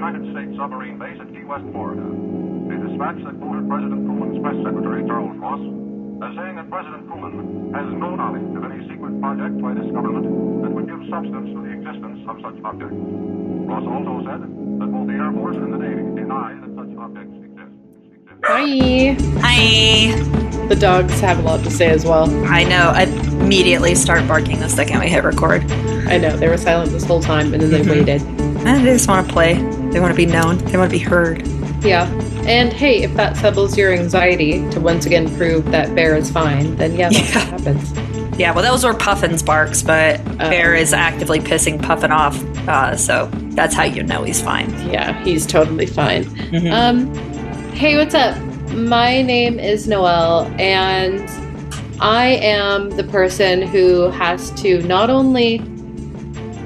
United States submarine base at Key West, Florida. A dispatch that quoted President Truman's press secretary, Charles Ross, as saying that President Truman has no knowledge of any secret project by this government that would give substance to the existence of such objects. Ross also said that both the Air Force and the Navy deny that such objects exist. exist. Hi. Hi. The dogs have a lot to say as well. I know. I immediately start barking the second we hit record. I know. They were silent this whole time and then they Mhm. waited. And they just want to play. They want to be known. They want to be heard. Yeah. And hey, if that settles your anxiety to once again prove that Bear is fine, then yeah, that's Yeah. what happens. Yeah, well, those were Puffin's barks, but Oh. Bear is actively pissing Puffin off. Uh, so that's how you know he's fine. Yeah, he's totally fine. Mhm. Um, hey, what's up? My name is Noelle, and I am the person who has to not only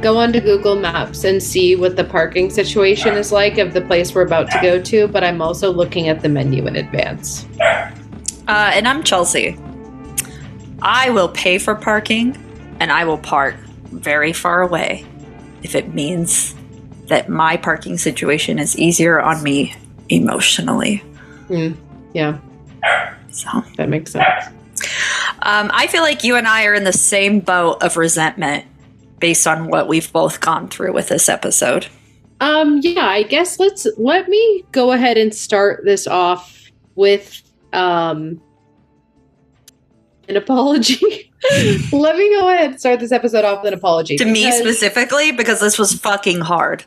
go onto Google Maps and see what the parking situation is like of the place we're about to go to, but I'm also looking at the menu in advance. Uh, and I'm Chelsy. I will pay for parking and I will park very far away if it means that my parking situation is easier on me emotionally. Mm, yeah, So that makes sense. um, I feel like you and I are in the same boat of resentment based on what we've both gone through with this episode. Um, yeah, I guess let's let me go ahead and start this off with um an apology. let me go ahead and start this episode off with an apology. To me specifically, because this was fucking hard.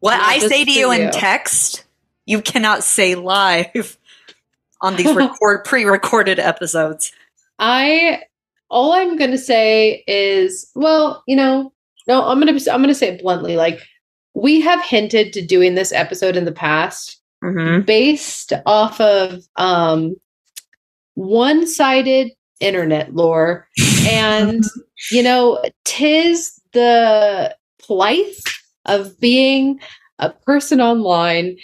What I say to for you in you. text, you cannot say live on these record pre-recorded episodes. I all I'm gonna say is, well, you know, no, I'm gonna I'm gonna say it bluntly. Like we have hinted to doing this episode in the past, Mm-hmm. based off of um one-sided internet lore and you know tis the plight of being a person online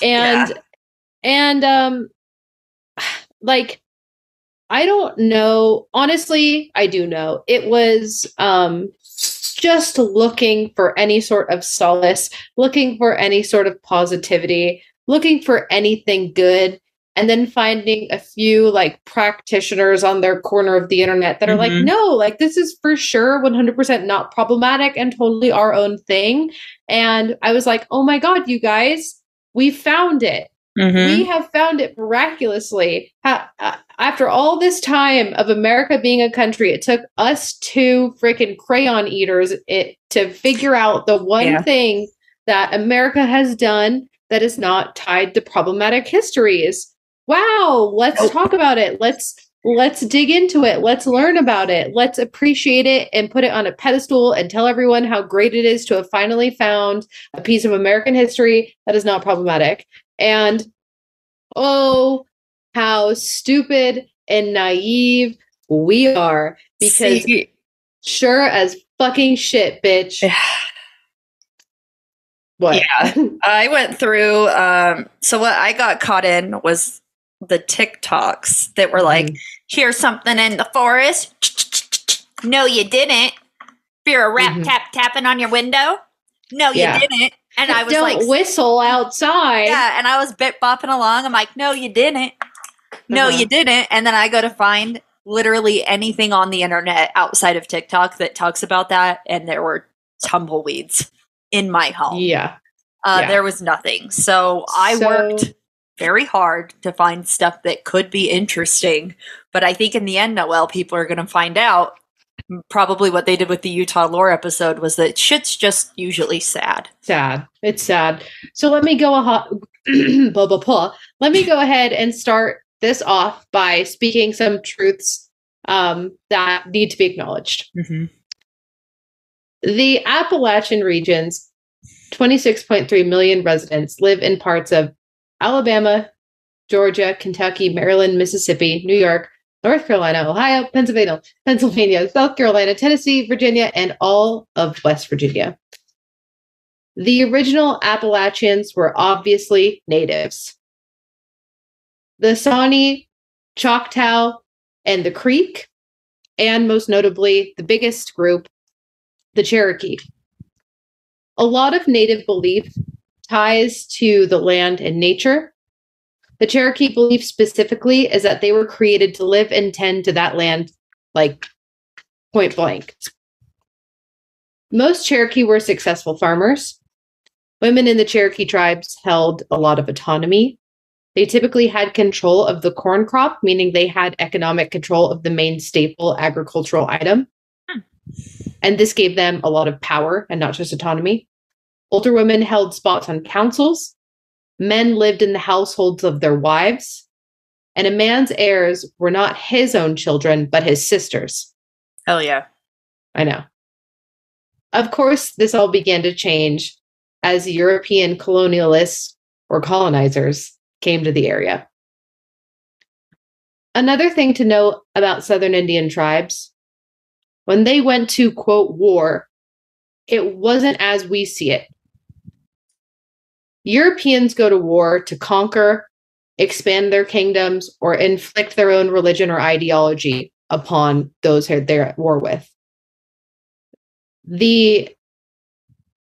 and and um like i don't know honestly i do know it was um just looking for any sort of solace looking for any sort of positivity looking for anything good and then finding a few like practitioners on their corner of the internet that are like Mhm. no like this is for sure 100% not problematic and totally our own thing and i was like oh my god you guys we found it Mm-hmm. we have found it miraculously. Ha- uh, after all this time of America being a country, it took us two freaking crayon eaters it, to figure out the one Yeah. thing that America has done that is not tied to problematic histories. Wow, let's Oh. talk about it. Let's let's dig into it. Let's learn about it. Let's appreciate it and put it on a pedestal and tell everyone how great it is to have finally found a piece of American history that is not problematic. And oh, how stupid and naive we are. Because See, sure as fucking shit, bitch. What? Yeah. I went through. Um, so what I got caught in was the TikToks that were like, Mm-hmm. "Here's something in the forest." No, you didn't. You're a rap Mhm. tap tapping on your window. No, you Yeah. didn't. And I was Don't like, whistle outside. Yeah, and I was bit bopping along. I'm like, no, you didn't. No, Uh-huh. you didn't. And then I go to find literally anything on the internet outside of TikTok that talks about that, and there were tumbleweeds in my home. Yeah. Uh, yeah. There was nothing. So I So- worked very hard to find stuff that could be interesting. But I think in the end, Noelle, people are going to find out. Probably what they did with the Utah lore episode was that shit's just usually sad. sad. It's sad. So let me go a hot blah blah blah. Let me go ahead and start this off by speaking some truths um, that need to be acknowledged. Mm-hmm. The Appalachian region's 26.3 million residents live in parts of Alabama, Georgia, Kentucky, Maryland, Mississippi, New York, North Carolina, Ohio, Pennsylvania, Pennsylvania, South Carolina, Tennessee, Virginia, and all of West Virginia. The original Appalachians were obviously natives. The Shawnee, Choctaw, and the Creek, and most notably, the biggest group, the Cherokee. A lot of native belief ties to the land and nature. The Cherokee belief specifically is that they were created to live and tend to that land like point blank. Most Cherokee were successful farmers. Women in the Cherokee tribes held a lot of autonomy. They typically had control of the corn crop, meaning they had economic control of the main staple agricultural item. Hmm. And this gave them a lot of power and not just autonomy. Older women held spots on councils. Men lived in the households of their wives. And a man's heirs were not his own children, but his sisters. Hell yeah. I know. Of course, this all began to change as European colonialists or colonizers came to the area. Another thing to note about Southern Indian tribes when they went to quote war, it wasn't as we see it. Europeans go to war to conquer, expand their kingdoms, or inflict their own religion or ideology upon those they're at war with. The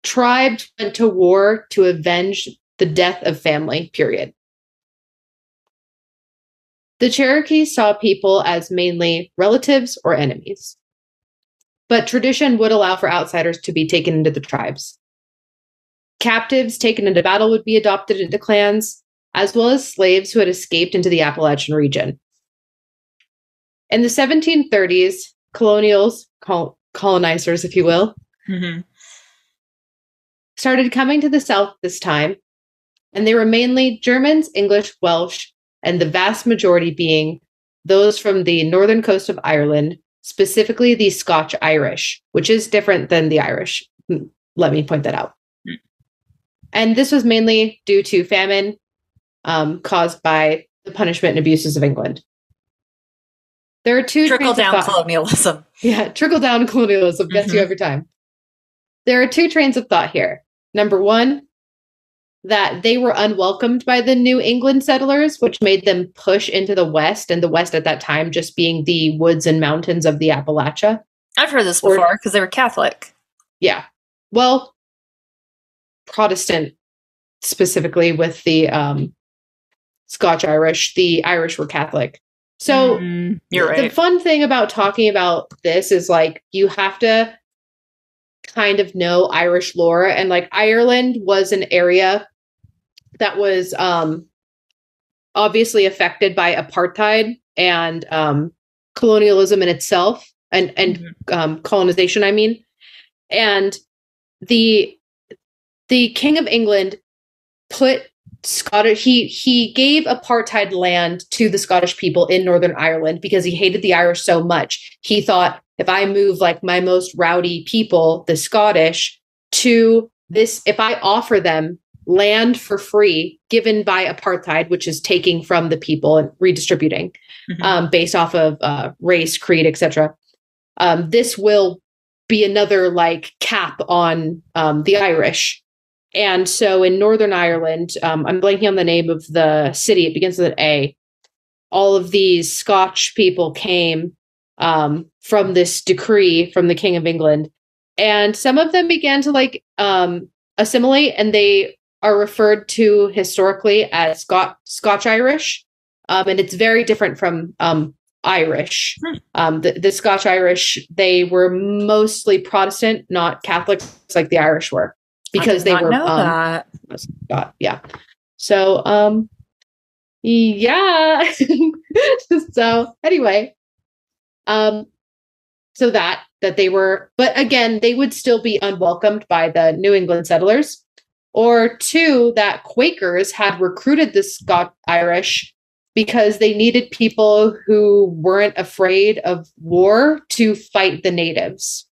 tribes went to war to avenge the death of family, period. The Cherokee saw people as mainly relatives or enemies. But tradition would allow for outsiders to be taken into the tribes. Captives taken into battle would be adopted into clans, as well as slaves who had escaped into the Appalachian region. In the 1730s, colonials, col- colonizers, if you will, Mm-hmm. started coming to the South this time, and they were mainly Germans, English, Welsh, and the vast majority being those from the northern coast of Ireland, specifically the Scotch Irish, which is different than the Irish. Hmm, Let me point that out. Hmm. And this was mainly due to famine um, caused by the punishment and abuses of England. There are two trickle trains down thought- colonialism. yeah, trickle down colonialism gets you Mhm. every time. There are two trains of thought here. Number one, that they were unwelcomed by the New England settlers, which made them push into the West, and the West at that time just being the woods and mountains of the Appalachia. I've heard this before because they were Catholic. Yeah. Well, Protestant specifically with the um, Scotch Irish, the Irish were Catholic. So Mm, you're the fun thing about talking about this is like you have to kind of know Irish lore and like Ireland was an area that was um obviously affected by apartheid and um colonialism in itself and and Mhm. um colonization I mean and the the king of England put Scottish he he gave apartheid land to the Scottish people in Northern Ireland because he hated the Irish so much. He thought if I move like my most rowdy people, the Scottish, to this if I offer them land for free given by apartheid, which is taking from the people and redistributing Mhm. um, based off of uh, race, creed, etc. Um, this will be another like cap on um, the Irish. And so in Northern Ireland, um, I'm blanking on the name of the city. It begins with an A. All of these Scotch people came um, from this decree from the King of England, and some of them began to like um, assimilate, and they are referred to historically as Scot- Scotch Irish, um, and it's very different from um, Irish. Hmm. Um, the, the Scotch Irish they were mostly Protestant, not Catholics like the Irish were, because they were um, that. Yeah. So um, yeah. so anyway, um, so that that they were, but again, they would still be unwelcomed by the New England settlers. Or two, that Quakers had recruited the Scot Irish because they needed people who weren't afraid of war to fight the natives.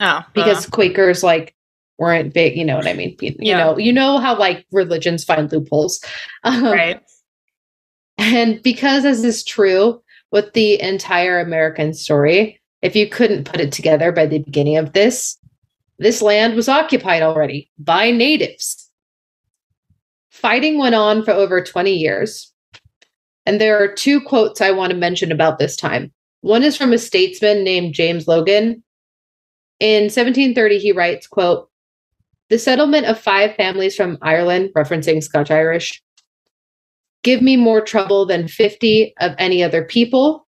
Oh, Because uh, Quakers like weren't big, you know what I mean? You, you know, you know how like religions find loopholes. Um, right. and because this is true with the entire American story, if you couldn't put it together by the beginning of this, this land was occupied already by natives. Fighting went on for over 20 years. And there are two quotes I want to mention about this time. One is from a statesman named James Logan. In 1730, he writes, quote, the settlement of five families from Ireland, referencing Scotch Irish, give me more trouble than 50 of any other people.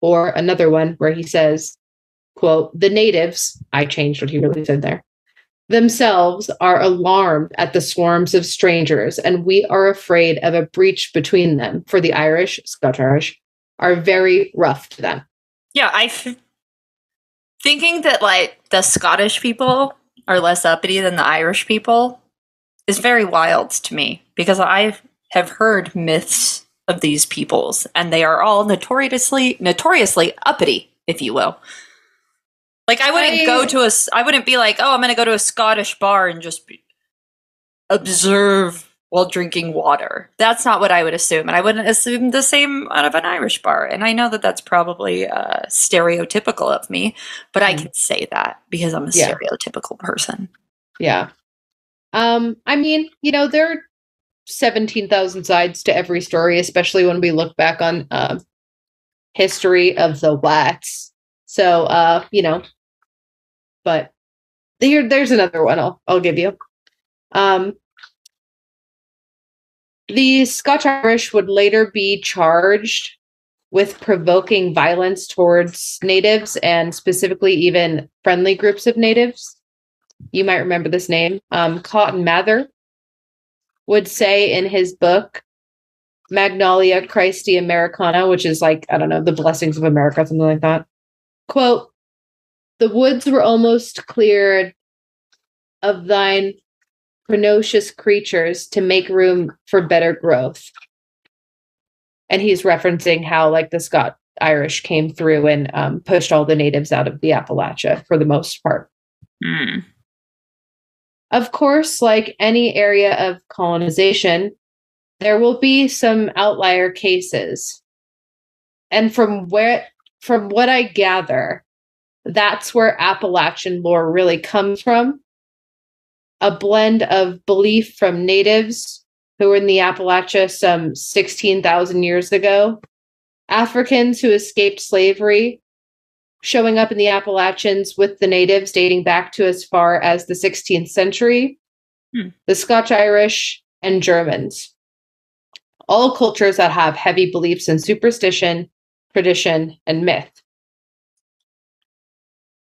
Or another one where he says, quote, the natives, I changed what he really said there, themselves are alarmed at the swarms of strangers, and we are afraid of a breach between them, for the Irish, Scotch Irish, are very rough to them. Yeah, I thinking that like the Scottish people are less uppity than the Irish people is very wild to me because I have heard myths of these peoples and they are all notoriously notoriously uppity, if you will. Like I wouldn't I- go to a I wouldn't be like, "Oh, I'm going to go to a Scottish bar and just be, observe while drinking water." That's not what I would assume, and I wouldn't assume the same out of an Irish bar. And I know that that's probably uh, stereotypical of me, but I Mm. can say that because I'm a Yeah. stereotypical person. Yeah. Um, I mean, you know, there are 17,000 sides to every story, especially when we look back on um history of the Watts. So, uh, you know, but here, there's another one I'll, I'll give you. Um, the Scotch Irish would later be charged with provoking violence towards natives and specifically even friendly groups of natives you might remember this name, um, Cotton Mather, would say in his book, Magnalia Christi Americana, which is like, I don't know, the blessings of America, something like that. Quote, the woods were almost cleared of thine pernicious creatures to make room for better growth. And he's referencing how, like, the Scott Irish came through and um, pushed all the natives out of the Appalachia for the most part. Hmm. Of course, like any area of colonization, there will be some outlier cases. And from where from what I gather, that's where Appalachian lore really comes from. A blend of belief from natives who were in the Appalachia some 16,000 years ago, Africans who escaped slavery showing up in the Appalachians with the natives dating back to as far as the 16th century, Hmm. the Scotch Irish, and Germans. All cultures that have heavy beliefs in superstition, tradition, and myth.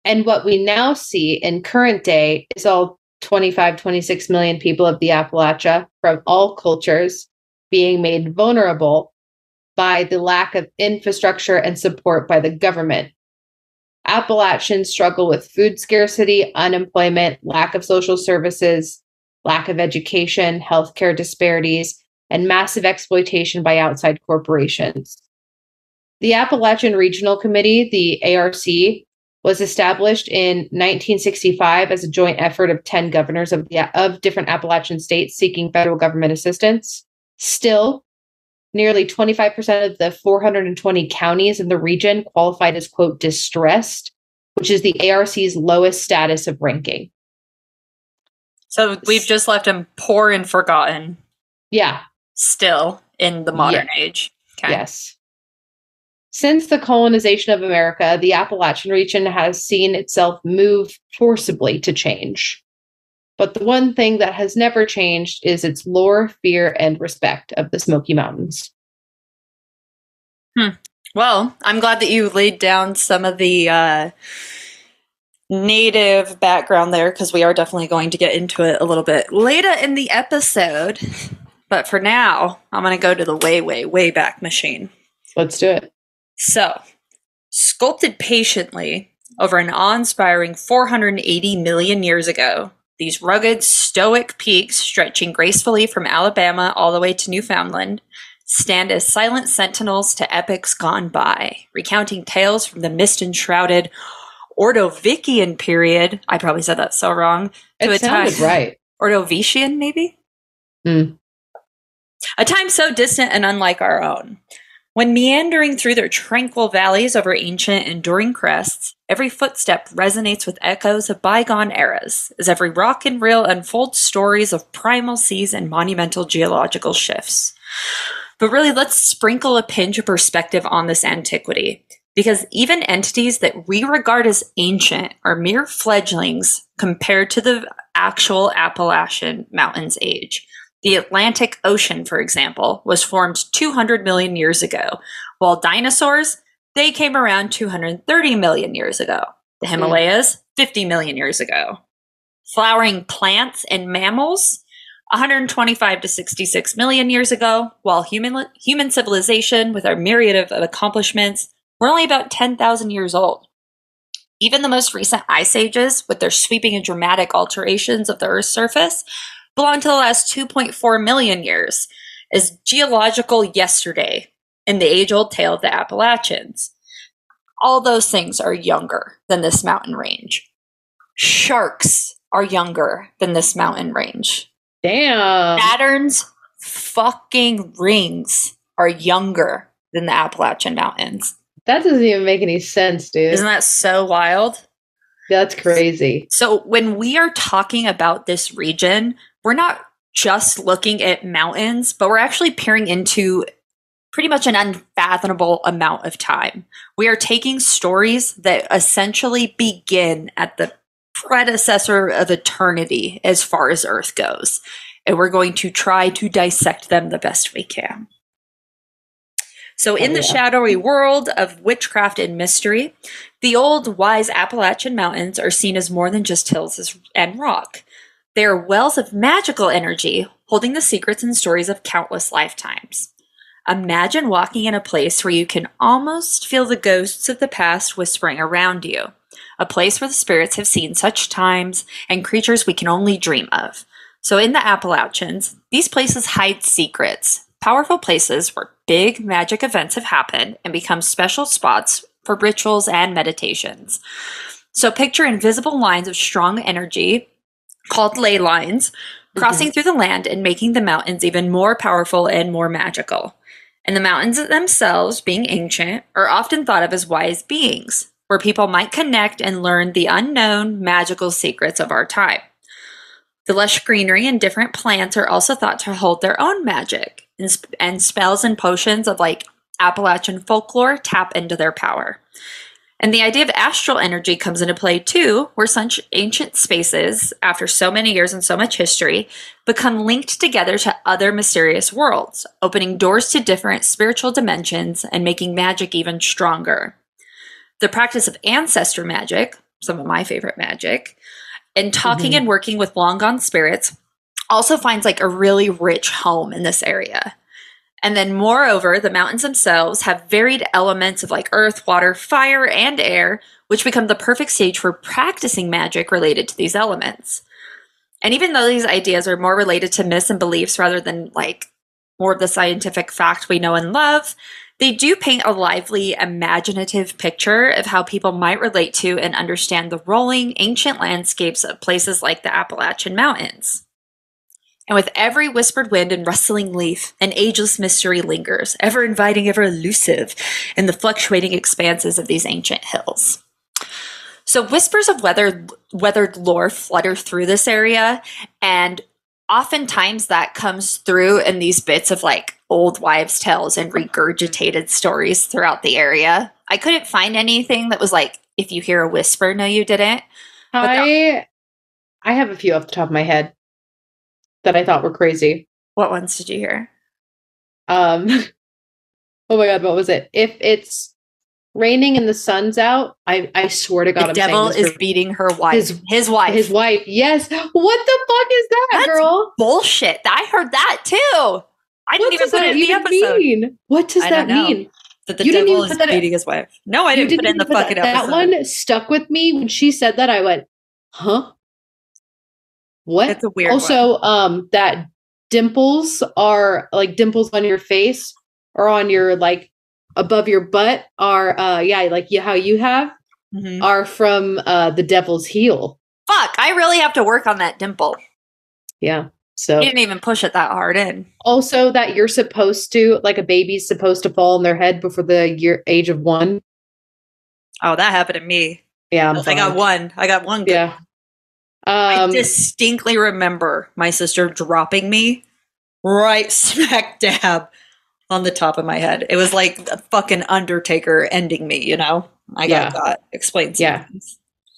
And what we now see in current day is all 25, 26 million people of the Appalachia from all cultures being made vulnerable by the lack of infrastructure and support by the government Appalachians struggle with food scarcity, unemployment, lack of social services, lack of education, healthcare disparities, and massive exploitation by outside corporations. The Appalachian Regional Committee, the ARC, was established in 1965 as a joint effort of 10 governors of, the, of different Appalachian states seeking federal government assistance. Still, nearly 25% of the 420 counties in the region qualified as, quote, distressed, which is the ARC's lowest status of ranking. So we've just left them poor and forgotten Yeah, still in the modern age. Okay. yes. Since the colonization of America, the Appalachian region has seen itself move forcibly to change. But the one thing that has never changed is its lore, fear, and respect of the Smoky Mountains. Well, I'm glad that you laid down some of the uh, native background there because we are definitely going to get into it a little bit later in the episode. But for now, I'm going to go to the way, way, way back machine. Let's do it. So, sculpted patiently over an awe inspiring 480 million years ago, these rugged, stoic peaks stretching gracefully from Alabama all the way to Newfoundland stand as silent sentinels to epics gone by, recounting tales from the mist enshrouded Ordovician period. I probably said that so wrong. To It a time- sounded right. Ordovician, maybe? Hmm. A time so distant and unlike our own. When meandering through their tranquil valleys over ancient, enduring crests, every footstep resonates with echoes of bygone eras, as every rock and reel unfolds stories of primal seas and monumental geological shifts. But really, let's sprinkle a pinch of perspective on this antiquity, because even entities that we regard as ancient are mere fledglings compared to the actual Appalachian Mountains age. The Atlantic Ocean, for example, was formed 200 million years ago, while dinosaurs, they came around 230 million years ago. The hmm. Himalayas, 50 million years ago. Flowering plants and mammals, 125 to 66 million years ago, while human human civilization with our myriad of, of accomplishments, we're only about 10,000 years old. Even the most recent ice ages, with their sweeping and dramatic alterations of the Earth's surface, belong to the last 2.4 million years, as geological yesterday in the age old tale of the Appalachians. All those things are younger than this mountain range. Sharks are younger than this mountain range. Damn. Saturn's fucking rings are younger than the Appalachian Mountains. That doesn't even make any sense, dude. Isn't that so wild? That's crazy. So, when we are talking about this region, we're not just looking at mountains, but we're actually peering into pretty much an unfathomable amount of time. We are taking stories that essentially begin at the predecessor of eternity as far as Earth goes, and we're going to try to dissect them the best we can. So, in Oh, the shadowy world of witchcraft and mystery, the old wise Appalachian Mountains are seen as more than just hills and rock. They are wells of magical energy, holding the secrets and stories of countless lifetimes. Imagine walking in a place where you can almost feel the ghosts of the past whispering around you. A place where the spirits have seen such times and creatures we can only dream of. So, in the Appalachians, these places hide secrets, powerful places where big magic events have happened and become special spots for rituals and meditations. So, picture invisible lines of strong energy called ley lines mm-hmm. crossing through the land and making the mountains even more powerful and more magical. And the mountains themselves, being ancient, are often thought of as wise beings, where people might connect and learn the unknown magical secrets of our time. The lush greenery and different plants are also thought to hold their own magic, and, sp- and spells and potions of like Appalachian folklore tap into their power. And the idea of astral energy comes into play too, where such ancient spaces, after so many years and so much history, become linked together to other mysterious worlds, opening doors to different spiritual dimensions and making magic even stronger. The practice of ancestor magic, some of my favorite magic, and talking Mhm. and working with long gone spirits also finds like a really rich home in this area. And then, moreover, the mountains themselves have varied elements of like earth, water, fire, and air, which become the perfect stage for practicing magic related to these elements. And even though these ideas are more related to myths and beliefs rather than like more of the scientific fact we know and love, they do paint a lively, imaginative picture of how people might relate to and understand the rolling, ancient landscapes of places like the Appalachian Mountains. And with every whispered wind and rustling leaf, an ageless mystery lingers, ever inviting, ever elusive, in the fluctuating expanses of these ancient hills. So, whispers of weathered, weathered lore flutter through this area, and oftentimes that comes through in these bits of like old wives' tales and regurgitated stories throughout the area. I couldn't find anything that was like, if you hear a whisper, no, you didn't. But I I have a few off the top of my head that I thought were crazy. What ones did you hear? Um Oh my god, what was it? If it's raining and the sun's out, I I swear to God, the I'm saying devil is for beating her wife. his- His, wife. his wife. Yes. What the fuck is that, That's girl? bullshit. I heard that too. I didn't What even does put that it in the episode. mean? What does I that mean? That the You devil is that- beating his wife. No, I You didn't, put it in the that- fucking that episode. one stuck with me when she said that. I went, huh? What? It's a weird also, um, that dimples are like dimples on your face or on your like above your butt are uh yeah like you how you have one. Mhm. are from uh the devil's heel. Fuck, I really have to work on that dimple. Yeah. So You didn't even push it that hard in. also that you're supposed to like a baby's supposed to fall on their head before the year age of one. Oh, that happened to me. Yeah, I got one. I got one. good Yeah. I Um, distinctly remember my sister dropping me right smack dab on the top of my head. It was like a fucking Undertaker ending me, you know? I got Yeah. got explains. Yeah.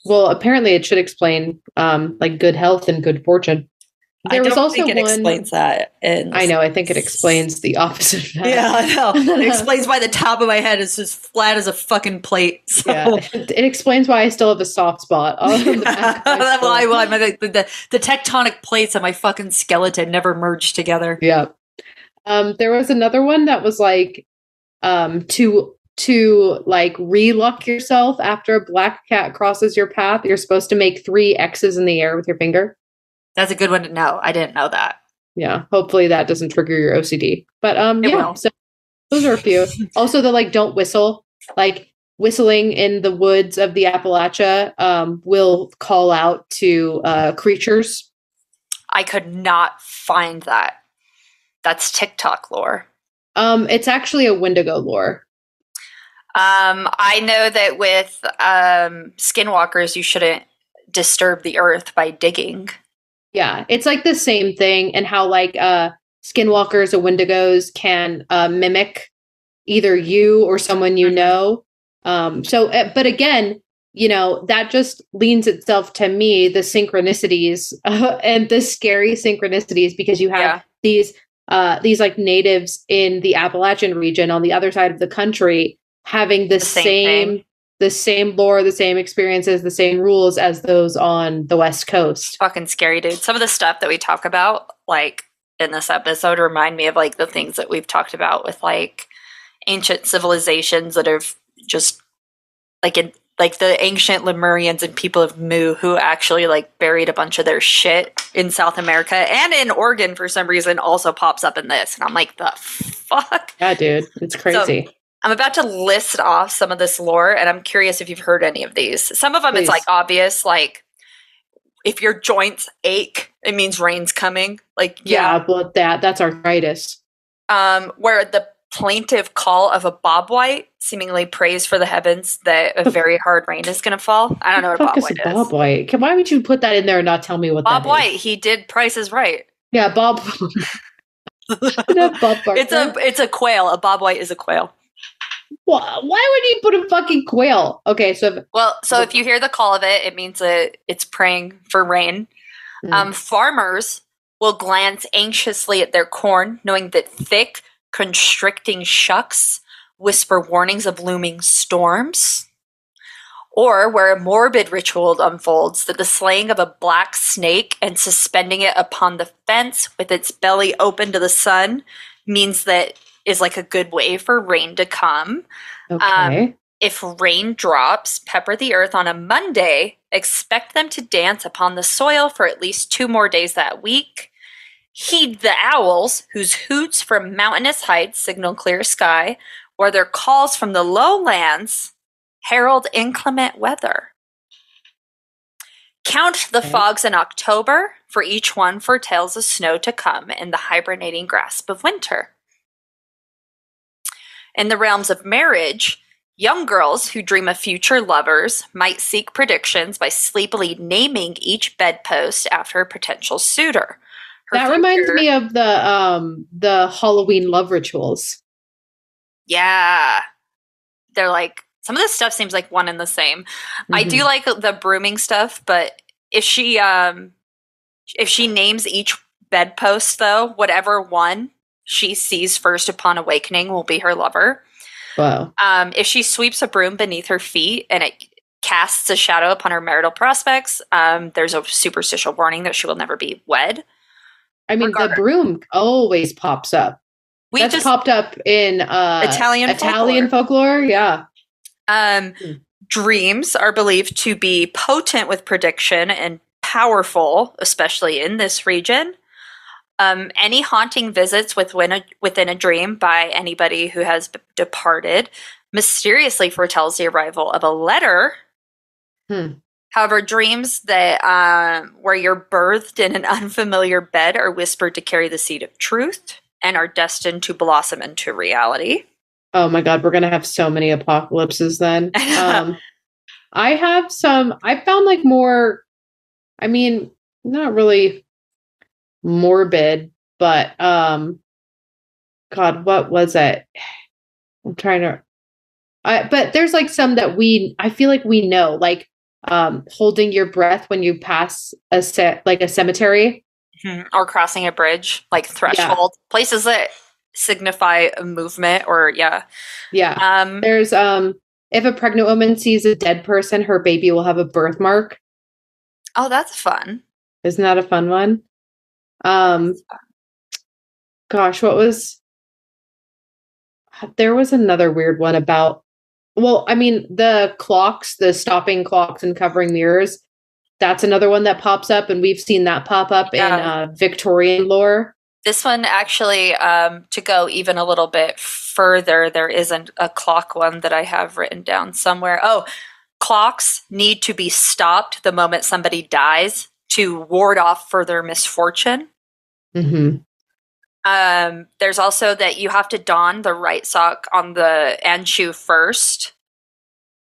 well, apparently it should explain um like good health and good fortune. There I was also think it one. explains that. I know. I think it explains the opposite of that. Yeah, I know. It explains why the top of my head is as flat as a fucking plate. So. Yeah, it, it explains why I still have a soft spot on the back. of my That's why why my, the, the, the tectonic plates of my fucking skeleton never merged together. Yeah. Um, there was another one that was like um to to like reluck yourself after a black cat crosses your path, you're supposed to make three X's in the air with your finger. That's a good one to know. I didn't know that. Yeah. Hopefully that doesn't trigger your OCD. But um It yeah, will. so those are a few. also the like don't whistle. Like whistling in the woods of the Appalachia um will call out to uh creatures. I could not find that. That's TikTok lore. Um it's actually a Wendigo lore. Um, I know that with um, skinwalkers, you shouldn't disturb the earth by digging. Yeah, it's like the same thing, and how like uh skinwalkers or wendigos can uh, mimic either you or someone you Mhm. know. Um, so, uh, but again, you know that just leans itself to me the synchronicities uh, and the scary synchronicities because you have Yeah. these uh these like natives in the Appalachian region on the other side of the country having the, The same same. The same lore, the same experiences, the same rules as those on the West Coast. Fucking scary, dude. Some of the stuff that we talk about, like in this episode, remind me of like the things that we've talked about with like ancient civilizations that have just like in like the ancient Lemurians and people of Mu who actually like buried a bunch of their shit in South America and in Oregon for some reason also pops up in this. And I'm like, the fuck? Yeah, dude, it's crazy. I'm about to list off some of this lore, and I'm curious if you've heard any of these. Some of them Please. it's like obvious, like if your joints ache, it means rain's coming. Like yeah, yeah, well, that that's arthritis. um, where the plaintive call of a bobwhite seemingly prays for the heavens that a very hard rain is going to fall. I don't know what is a bobwhite Bob is. White? Can- Why would you put that in there and not tell me what Bob that is? White, he did Price is Right. Yeah, Bob. Bob It's a it's a quail. A Bob White is a quail. Why, why would you put a fucking quail? Okay, so if- Well, so if you hear the call of it, it means that it's praying for rain. Mm. Um, farmers will glance anxiously at their corn, knowing that thick, constricting shucks whisper warnings of looming storms. Or where a morbid ritual unfolds, that the slaying of a black snake and suspending it upon the fence with its belly open to the sun means that is like a good way for rain to come um, okay. if rain drops, pepper the earth on a Monday, expect them to dance upon the soil for at least two more days that week. Heed the owls, whose hoots from mountainous heights signal clear sky, or their calls from the lowlands herald inclement weather. Count the Okay. fogs in October, for each one foretells a snow to come in the hibernating grasp of winter. In the realms of marriage, young girls who dream of future lovers might seek predictions by sleepily naming each bedpost after a potential suitor. Her that reminds me of the um the Halloween love rituals. Yeah. They're like, some of this stuff seems like one and the same. I do Mhm. like the brooming stuff, but if she um if she names each bedpost though, whatever one she sees first upon awakening will be her lover. Wow. Um, if she sweeps a broom beneath her feet and it casts a shadow upon her marital prospects, um, there's a superstitial warning that she will never be wed. I mean, Regard the broom always pops up. We That's just popped up in uh Italian Italian folklore. Yeah. um, Hmm. dreams are believed to be potent with prediction and powerful, especially in this region. Um, any haunting visits within a, within a dream by anybody who has departed mysteriously foretells the arrival of a letter. Hmm. However, dreams that um, where you're birthed in an unfamiliar bed are whispered to carry the seed of truth and are destined to blossom into reality. Oh my god, we're gonna have so many apocalypses then. Um I have some I found like more I mean, not really morbid, but um God, what was it? I'm trying to I but there's like some that we I feel like we know. Like um, holding your breath when you pass a set like a cemetery. Mhm. Or crossing a bridge, like threshold, places that signify a movement or yeah. Yeah. Um There's um if a pregnant woman sees a dead person, her baby will have a birthmark. oh that's fun. Isn't that a fun one? Um gosh, what was there was another weird one about well, I mean the clocks, the stopping clocks and covering mirrors. That's another one that pops up, and we've seen that pop up in uh, Victorian lore. This one actually, um, to go even a little bit further, there isn't a clock one that I have written down somewhere. Oh, clocks need to be stopped the moment somebody dies to ward off further misfortune. Mm-hmm. Um, there's also that you have to don the right sock on the and shoe first.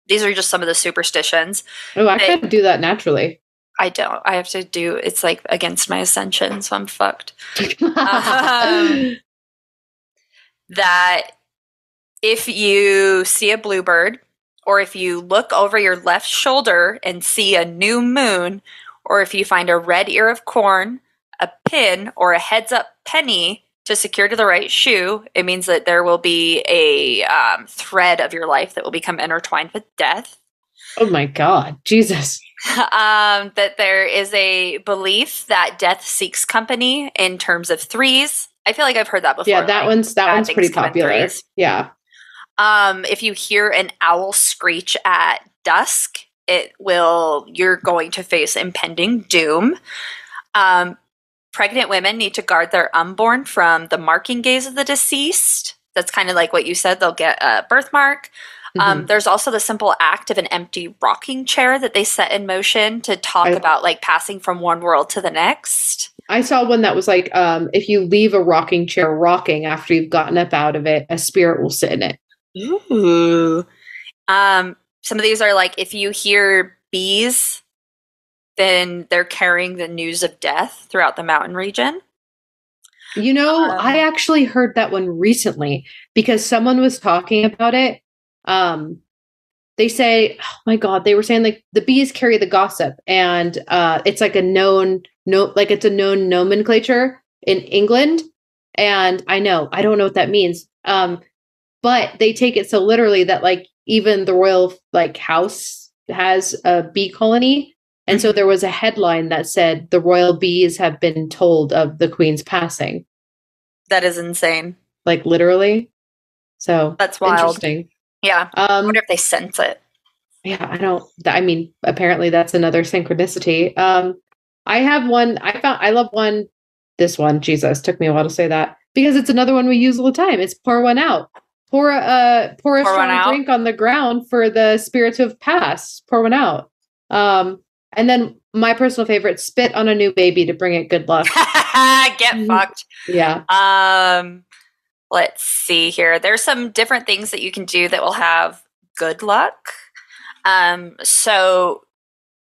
These are just some of the superstitions. Oh, I could do that naturally. I don't. I have to do. It's like against my ascension, so I'm fucked. Um, that if you see a bluebird or if you look over your left shoulder and see a new moon or if you find a red ear of corn a pin or a heads up penny to secure to the right shoe it means that there will be a um, thread of your life that will become intertwined with death oh my god, Jesus! um, that there is a belief that death seeks company in terms of threes i feel like i've heard that before yeah, that like, one's that one's pretty popular. Yeah. Um, if you hear an owl screech at dusk, it will you're going to face impending doom. Um, pregnant women need to guard their unborn from the marking gaze of the deceased. That's kind of like what you said; they'll get a birthmark. Um, Mhm. there's also the simple act of an empty rocking chair that they set in motion to talk I- about like passing from one world to the next. I saw one that was like, um, if you leave a rocking chair rocking after you've gotten up out of it, a spirit will sit in it. Ooh. Um, some of these are like if you hear bees, then they're carrying the news of death throughout the mountain region. You know, Um, I actually heard that one recently because someone was talking about it. Um, they say, oh my god, they were saying like the bees carry the gossip, and uh, it's like a known no, like it's a known nomenclature in England. And I know I don't know what that means, um, but they take it so literally that like even the royal like house has a bee colony, and so there was a headline that said the royal bees have been told of the queen's passing That is insane. like literally. So That's wild. interesting. Yeah. I Um, wonder if they sense it. yeah, I don't. I mean, apparently that's another synchronicity. Um, I have one. I found. I love one. This one, Jesus, took me a while to say that because it's another one we use all the time. It's pour one out. Pour a uh, pour a Pour strong drink on the ground for the spirits who have passed. Pour one out. Um, and then my personal favorite: spit on a new baby to bring it good luck. Get Mhm. fucked. Yeah. Um, let's see here. There's some different things that you can do that will have good luck. Um, so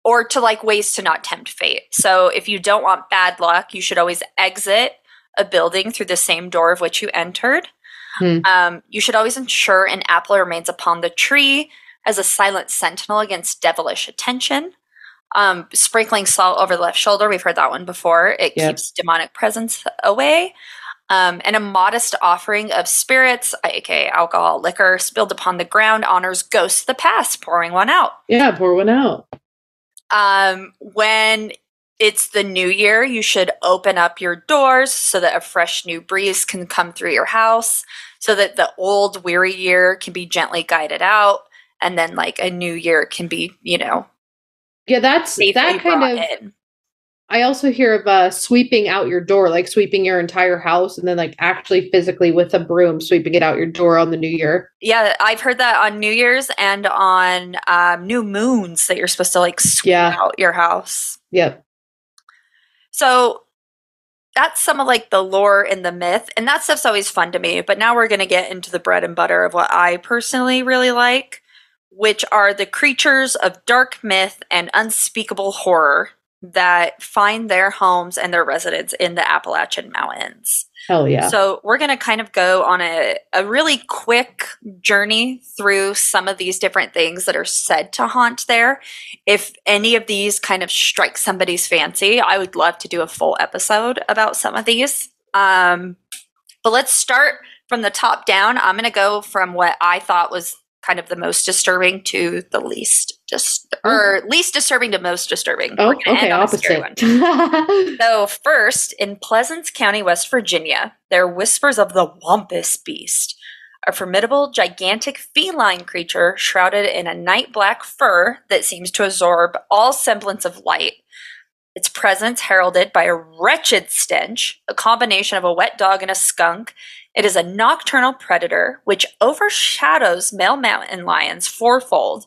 or to like ways to not tempt fate. So if you don't want bad luck, you should always exit a building through the same door of which you entered. Hmm. Um, you should always ensure an apple remains upon the tree as a silent sentinel against devilish attention. Um, sprinkling salt over the left shoulder, we've heard that one before. It Yep. keeps demonic presence away. Um, and a modest offering of spirits, aka alcohol, liquor, spilled upon the ground honors ghosts of the past, pouring one out. Yeah. Pour one out. Um, when it's the new year, you should open up your doors so that a fresh new breeze can come through your house, so that the old weary year can be gently guided out, and then like a new year can be, you know, Yeah, that's that kind of. in. I also hear of uh, sweeping out your door, like sweeping your entire house, and then like actually physically with a broom sweeping it out your door on the new year. Yeah, I've heard that on New Year's and on um, new moons that you're supposed to like sweep Yeah. out your house. Yep. So that's some of like the lore and the myth, and that stuff's always fun to me. But now we're gonna get into the bread and butter of what I personally really like, which are the creatures of dark myth and unspeakable horror that find their homes and their residence in the Appalachian Mountains. Hell yeah. So we're going to kind of go on a, a really quick journey through some of these different things that are said to haunt there. If any of these kind of strike somebody's fancy, I would love to do a full episode about some of these. Um, but let's start from the top down. I'm going to go from what I thought was kind of the most disturbing to the least just or least disturbing to most disturbing. oh, okay, end on a scary opposite. So, first, in Pleasants County, West Virginia, there are whispers of the Wampus Beast, a formidable, gigantic feline creature shrouded in a night black fur that seems to absorb all semblance of light. Its presence heralded by a wretched stench, a combination of a wet dog and a skunk. It is a nocturnal predator which overshadows male mountain lions fourfold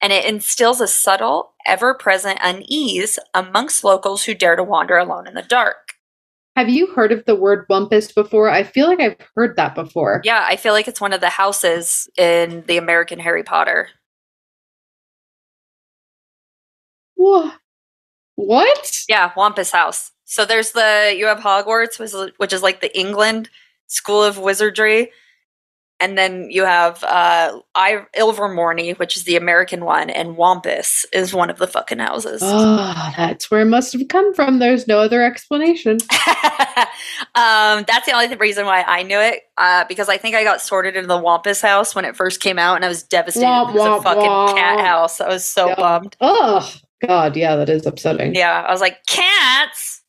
and it instills a subtle, ever present unease amongst locals who dare to wander alone in the dark. Have you heard of the word Wumpus before? I feel like I've heard that before. Yeah, I feel like it's one of the houses in the American Harry Potter. Wha- What? Yeah, Wampus House. So there's the, you have Hogwarts, which is like the England School of Wizardry. And then you have uh, I, Ilvermorny, which is the American one, and Wampus is one of the fucking houses. Oh, that's where it must have come from. There's no other explanation. um, that's the only reason why I knew it, uh, because I think I got sorted into the Wampus house when it first came out, and I was devastated. Womp, it was womp, a fucking womp. cat house. I was so Yeah. bummed. Oh, God. Yeah, that is upsetting. Yeah, I was like, cats.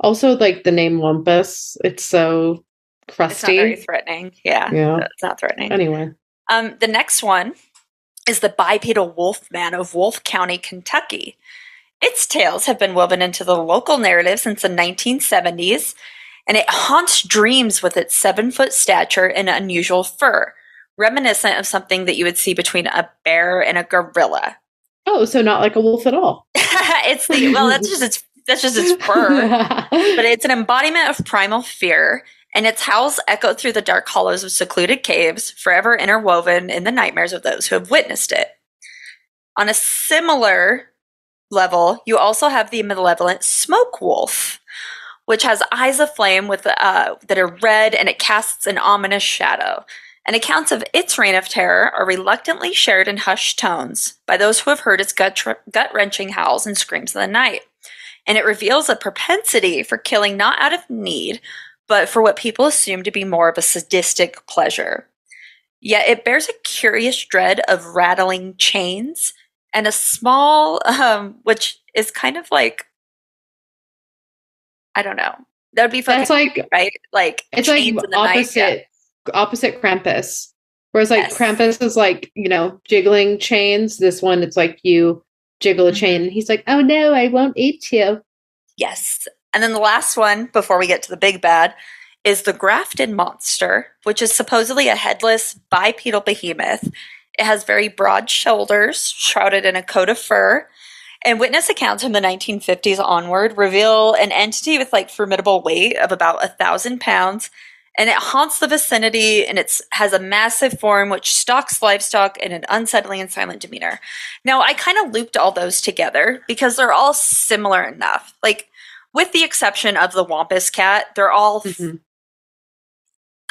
Also, like the name Wumpus, it's so It's not very crusty. threatening. Yeah, Yeah. it's not threatening. Anyway. Um, the next one is the bipedal wolf man of Wolfe County, Kentucky. Its tales have been woven into the local narrative since the 1970s, and it haunts dreams with its seven foot stature and unusual fur, reminiscent of something that you would see between a bear and a gorilla. Oh, so not like a wolf at all. it's the well, that's just its that's just its fur. but it's an embodiment of primal fear, and its howls echo through the dark hollows of secluded caves, forever interwoven in the nightmares of those who have witnessed it. On a similar level, you also have the malevolent smoke wolf, which has eyes of flame with uh, that are red, and it casts an ominous shadow. And accounts of its reign of terror are reluctantly shared in hushed tones by those who have heard its gut gut wrenching howls and screams in the night and it reveals a propensity for killing not out of need, but for what people assume to be more of a sadistic pleasure. Yet it bears a curious dread of rattling chains and a small, um, which is kind of like, I don't know. That would be fun. That's like right, like it's like the night, opposite yeah. opposite Krampus. Whereas like Yes. Krampus is like, you know, jiggling chains. This one it's like you jiggle a Mhm. chain and he's like, Oh no, I won't eat you. Yes. And then the last one before we get to the big bad is the Grafton Monster, which is supposedly a headless bipedal behemoth. It has very broad shoulders, shrouded in a coat of fur. And witness accounts from the 1950s onward reveal an entity with like formidable weight of about a thousand pounds. And it haunts the vicinity and it has a massive form which stalks livestock in an unsettling and silent demeanor. Now, I kind of looped all those together because they're all similar enough. Like, with the exception of the Wampus cat, they're all Mhm.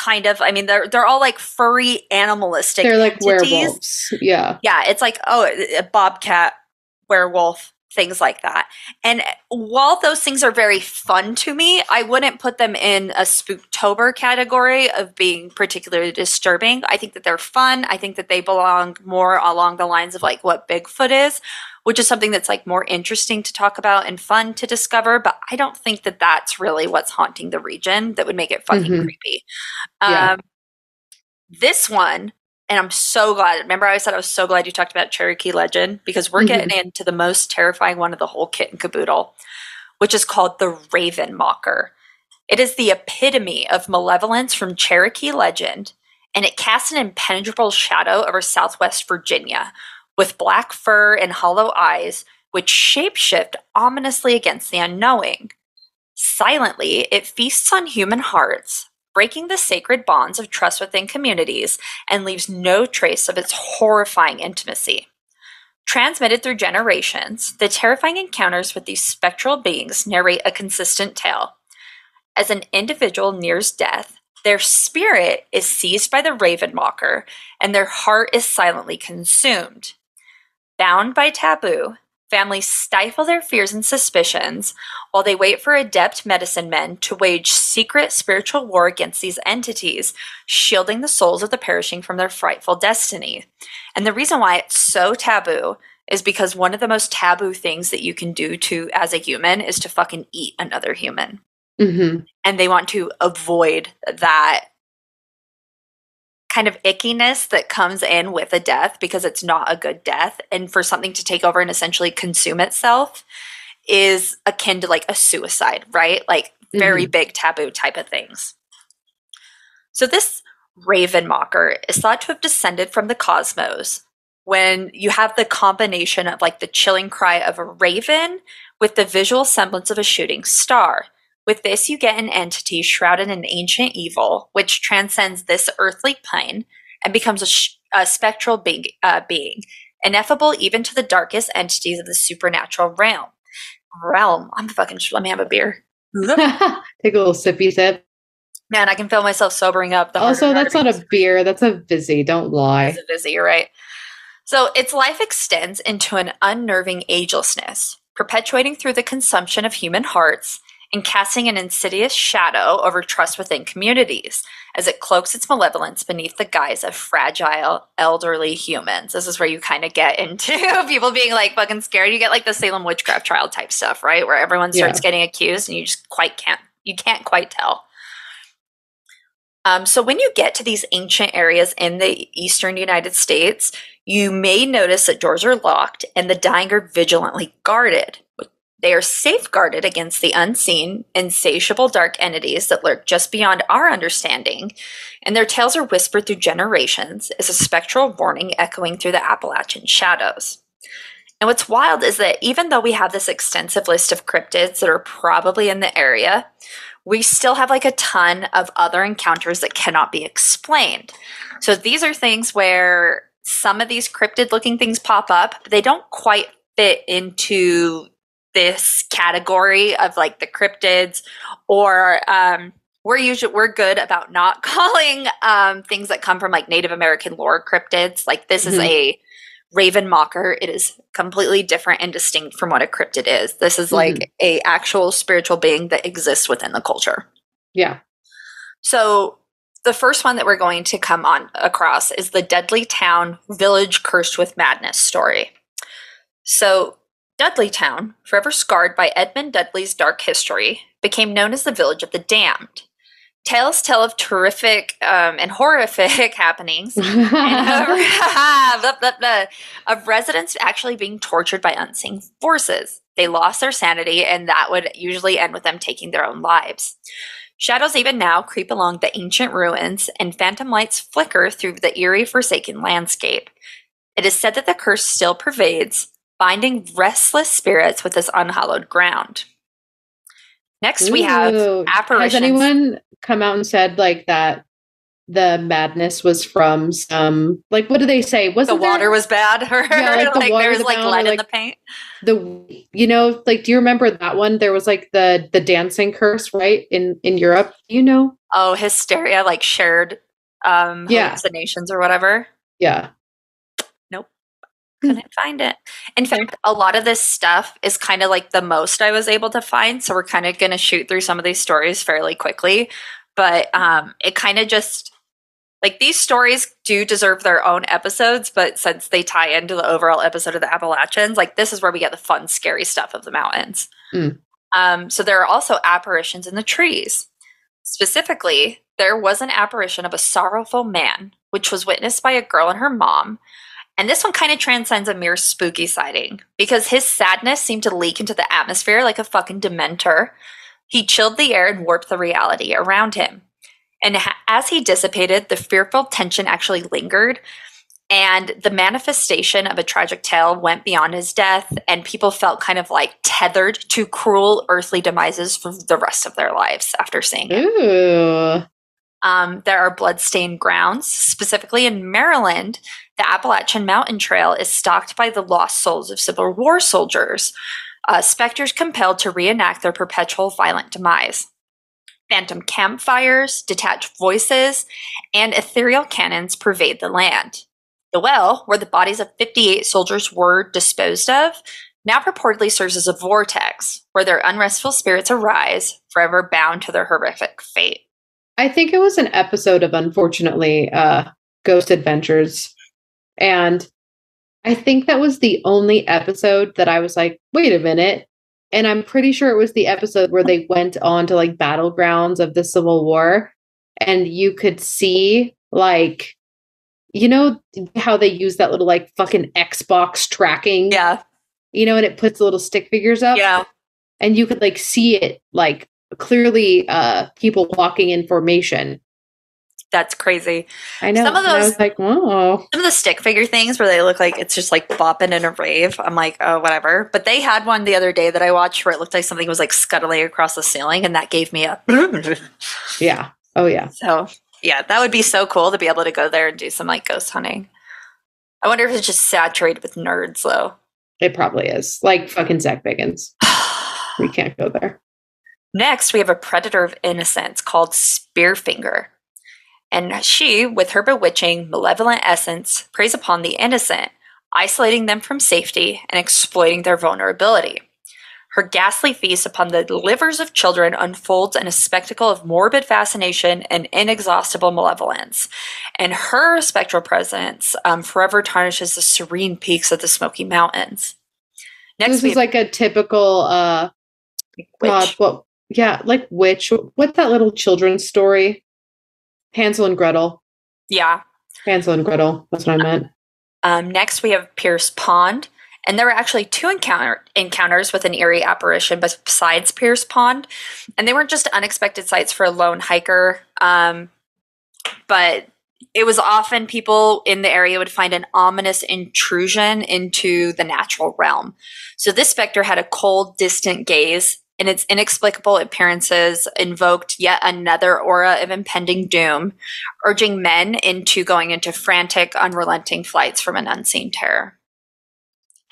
kind of, I mean, they're, they're all like furry animalistic. They're like entities. werewolves. Yeah. Yeah, it's like, oh, a bobcat, werewolf, things like that. And while those things are very fun to me, I wouldn't put them in a spooktober category of being particularly disturbing. I think that they're fun. I think that they belong more along the lines of like what Bigfoot is, which is something that's like more interesting to talk about and fun to discover. But I don't think that that's really what's haunting the region that would make it fucking Mhm. creepy. Yeah. Um, this one and I'm so glad. Remember, I said I was so glad you talked about Cherokee Legend because we're Mhm. getting into the most terrifying one of the whole kit and caboodle, which is called the Raven Mocker. It is the epitome of malevolence from Cherokee legend, and it casts an impenetrable shadow over southwest Virginia with black fur and hollow eyes, which shapeshift ominously against the unknowing. Silently, it feasts on human hearts, breaking the sacred bonds of trust within communities and leaves no trace of its horrifying intimacy. Transmitted through generations, the terrifying encounters with these spectral beings narrate a consistent tale. As an individual nears death, their spirit is seized by the raven mocker, and their heart is silently consumed. Bound by taboo, families stifle their fears and suspicions while they wait for adept medicine men to wage secret spiritual war against these entities, shielding the souls of the perishing from their frightful destiny. And the reason why it's so taboo is because one of the most taboo things that you can do to as a human is to fucking eat another human. Mm-hmm. And they want to avoid that kind of ickiness that comes in with a death because it's not a good death and for something to take over and essentially consume itself is akin to like a suicide right? Like very mm-hmm. big taboo type of things. So this raven mocker is thought to have descended from the cosmos when you have the combination of like the chilling cry of a raven with the visual semblance of a shooting star with this, you get an entity shrouded in ancient evil, which transcends this earthly plane and becomes a, sh- a spectral being, uh, being, ineffable even to the darkest entities of the supernatural realm. Realm. I'm fucking. Let me have a beer. Take a little sippy sip. Man, I can feel myself sobering up. The Also, that's not a beer. That's a Vizzy. Don't lie. It's a busy, you're right. So its life extends into an unnerving agelessness, perpetuating through the consumption of human hearts and casting an insidious shadow over trust within communities as it cloaks its malevolence beneath the guise of fragile, elderly humans. This is where you kind of get into people being like fucking scared. You get like the Salem witchcraft trial type stuff, right? Where everyone starts Yeah. getting accused and you just quite can't you can't quite tell. Um, so when you get to these ancient areas in the eastern United States, you may notice that doors are locked and the dying are vigilantly guarded. They are safeguarded against the unseen, insatiable dark entities that lurk just beyond our understanding, and their tales are whispered through generations as a spectral warning echoing through the Appalachian shadows. And what's wild is that even though we have this extensive list of cryptids that are probably in the area, we still have like a ton of other encounters that cannot be explained. So these are things where some of these cryptid looking things pop up, but they don't quite fit into this category of like the cryptids or um we're usually we're good about not calling um things that come from like Native American lore cryptids. Like this is Mhm. a raven mocker. It is completely different and distinct from what a cryptid is. This is like a actual spiritual being that exists within the culture. Yeah. So the first one that we're going to come on across is the Dudley Town Village Cursed with Madness story. So Dudley Town, forever scarred by Edmund Dudley's dark history, became known as the Village of the Damned. Tales tell of terrific um, and horrific happenings and of, blah, blah, blah, of residents actually being tortured by unseen forces. They lost their sanity, and that would usually end with them taking their own lives. Shadows even now creep along the ancient ruins, and phantom lights flicker through the eerie, forsaken landscape. It is said that the curse still pervades, binding restless spirits with this unhallowed ground. Next, we have apparitions. Has anyone come out and said like that the madness was from some like what do they say? the Wasn't there water was bad, or Yeah, like the like water there was was like bad, or, lead in the paint. the you know like do you remember that one? There was like the the dancing curse right in in Europe. You know? Oh, hysteria, like shared um Yeah. hallucinations or whatever. Yeah. Couldn't find it. In fact, a lot of this stuff is kind of like the most I was able to find. So we're kind of going to shoot through some of these stories fairly quickly. But um, it kind of just like these stories do deserve their own episodes, but since they tie into the overall episode of the Appalachians, like this is where we get the fun, scary stuff of the mountains. Mm. Um, so there are also apparitions in the trees. Specifically, there was an apparition of a sorrowful man, which was witnessed by a girl and her mom. And this one kind of transcends a mere spooky sighting because his sadness seemed to leak into the atmosphere like a fucking dementor. He chilled the air and warped the reality around him. And ha- as he dissipated, the fearful tension actually lingered. And the manifestation of a tragic tale went beyond his death, and people felt kind of like tethered to cruel earthly demises for the rest of their lives after seeing it. Ooh. Um, there are bloodstained grounds, specifically in Maryland, the Appalachian Mountain Trail is stalked by the lost souls of Civil War soldiers, uh, specters compelled to reenact their perpetual violent demise. Phantom campfires, detached voices, and ethereal cannons pervade the land. The well, where the bodies of 58 soldiers were disposed of, now purportedly serves as a vortex where their unrestful spirits arise, forever bound to their horrific fate. I think it was an episode of unfortunately uh Ghost Adventures. And I think that was the only episode that I was like, wait a minute. And I'm pretty sure it was the episode where they went on to like battlegrounds of the Civil War and you could see like you know how they use that little like fucking Xbox tracking Yeah, you know, and it puts little stick figures up. yeah. And you could like see it like clearly uh people walking in formation. That's crazy. I know. Some of those- was like, whoa. Some of the stick figure things where they look like it's just like bopping in a rave. I'm like, oh, whatever. But they had one the other day that I watched where it looked like something was like scuttling across the ceiling, and that gave me a. Yeah. Oh yeah. so yeah, that would be so cool to be able to go there and do some like ghost hunting. I wonder if it's just saturated with nerds though. It probably is. Like fucking Zak Bagans. We can't go there. Next, we have a predator of innocence called Spearfinger. And she, with her bewitching, malevolent essence, preys upon the innocent, isolating them from safety and exploiting their vulnerability. Her ghastly feast upon the livers of children unfolds in a spectacle of morbid fascination and inexhaustible malevolence. And her spectral presence um, forever tarnishes the serene peaks of the Smoky Mountains. Next, this is like a typical uh God, what yeah, like witch. What's that little children's story? Hansel and Gretel. yeah, Hansel and Gretel. That's what I meant. Um, next, we have Pierce Pond. And there were actually two encounter- encounters with an eerie apparition besides Pierce Pond. And they weren't just unexpected sights for a lone hiker, um, but it was often people in the area would find an ominous intrusion into the natural realm. So this specter had a cold, distant gaze, and its inexplicable appearances invoked yet another aura of impending doom, urging men into going into frantic, unrelenting flights from an unseen terror.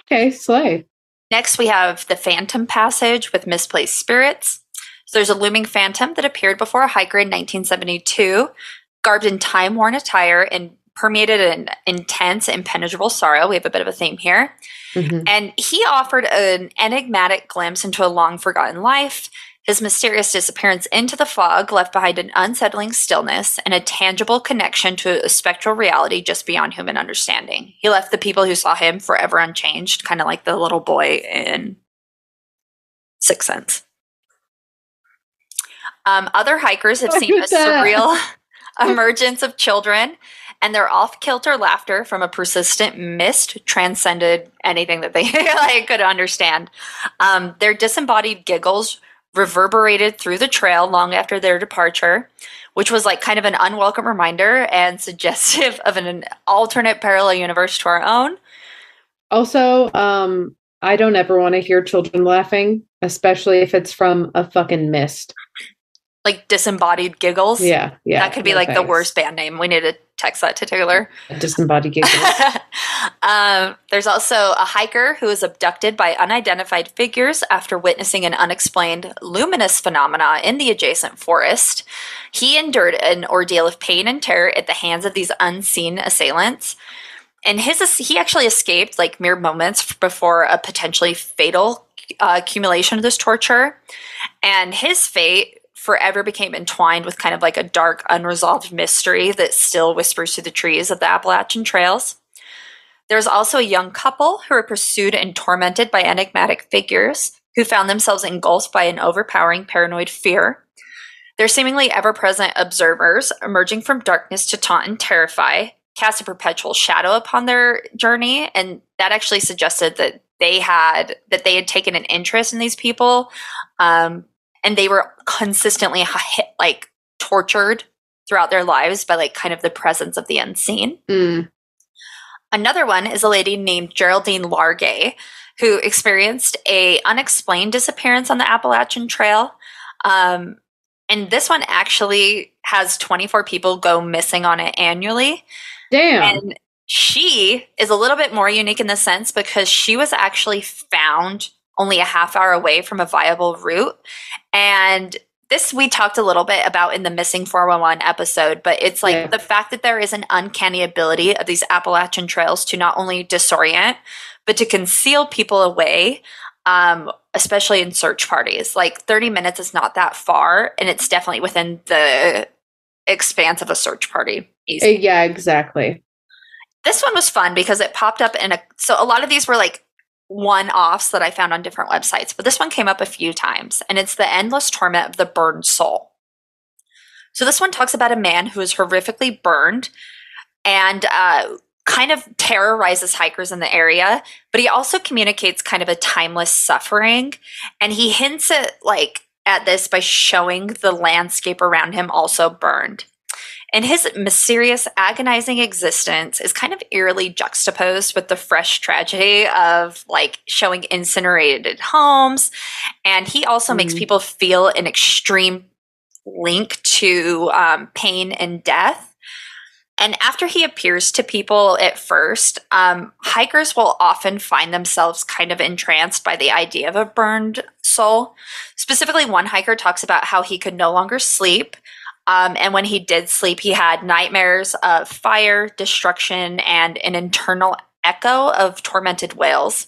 Okay, slay. Next, we have the Phantom Passage with Misplaced Spirits. So there's a looming phantom that appeared before a hiker in 1972, garbed in time worn attire and permeated an intense, impenetrable sorrow. We have a bit of a theme here. Mhm. And he offered an enigmatic glimpse into a long forgotten life. His mysterious disappearance into the fog left behind an unsettling stillness and a tangible connection to a spectral reality just beyond human understanding. He left the people who saw him forever unchanged, kind of like the little boy in Sixth Sense. Um, other hikers have seen a surreal emergence of children, and their off-kilter laughter from a persistent mist transcended anything that they like, could understand. Um, their disembodied giggles reverberated through the trail long after their departure, which was like kind of an unwelcome reminder and suggestive of an alternate parallel universe to our own. Also, um, I don't ever want to hear children laughing, especially if it's from a fucking mist. Like disembodied giggles. Yeah, yeah. that could be no like the worst band name. We need to text that to Taylor. Disembodied giggles. um, there's also a hiker who was abducted by unidentified figures after witnessing an unexplained luminous phenomena in the adjacent forest. He endured an ordeal of pain and terror at the hands of these unseen assailants. And his he actually escaped like mere moments before a potentially fatal uh, accumulation of this torture. And his fate forever became entwined with kind of like a dark, unresolved mystery that still whispers through the trees of the Appalachian trails. There's also a young couple who are pursued and tormented by enigmatic figures who found themselves engulfed by an overpowering paranoid fear. They're seemingly ever present observers emerging from darkness to taunt and terrify, cast a perpetual shadow upon their journey, and that actually suggested that they had that they had taken an interest in these people, um, and they were consistently hi- like tortured throughout their lives by like kind of the presence of the unseen. Mm. Another one is a lady named Geraldine Largay, who experienced a unexplained disappearance on the Appalachian Trail. Um, and this one actually has 24 people go missing on it annually. Damn. And she is a little bit more unique in the sense because she was actually found only a half hour away from a viable route. And this we talked a little bit about in the missing 411 episode, but it's like Yeah. the fact that there is an uncanny ability of these Appalachian trails to not only disorient, but to conceal people away, um, especially in search parties. Like 30 minutes is not that far, and it's definitely within the expanse of a search party. Easy. yeah, exactly. This one was fun because it popped up in a. So a lot of these were like one offs that I found on different websites, but this one came up a few times, and it's the endless torment of the burned soul. So this one talks about a man who is horrifically burned and uh, kind of terrorizes hikers in the area, but he also communicates kind of a timeless suffering, and he hints at like at this by showing the landscape around him also burned. And his mysterious, agonizing existence is kind of eerily juxtaposed with the fresh tragedy of like showing incinerated homes. And he also makes Mm. people feel an extreme link to um, pain and death. And after he appears to people at first, um, hikers will often find themselves kind of entranced by the idea of a burned soul. Specifically, one hiker talks about how he could no longer sleep. Um, and when he did sleep, he had nightmares of fire, destruction, and an internal echo of tormented wails.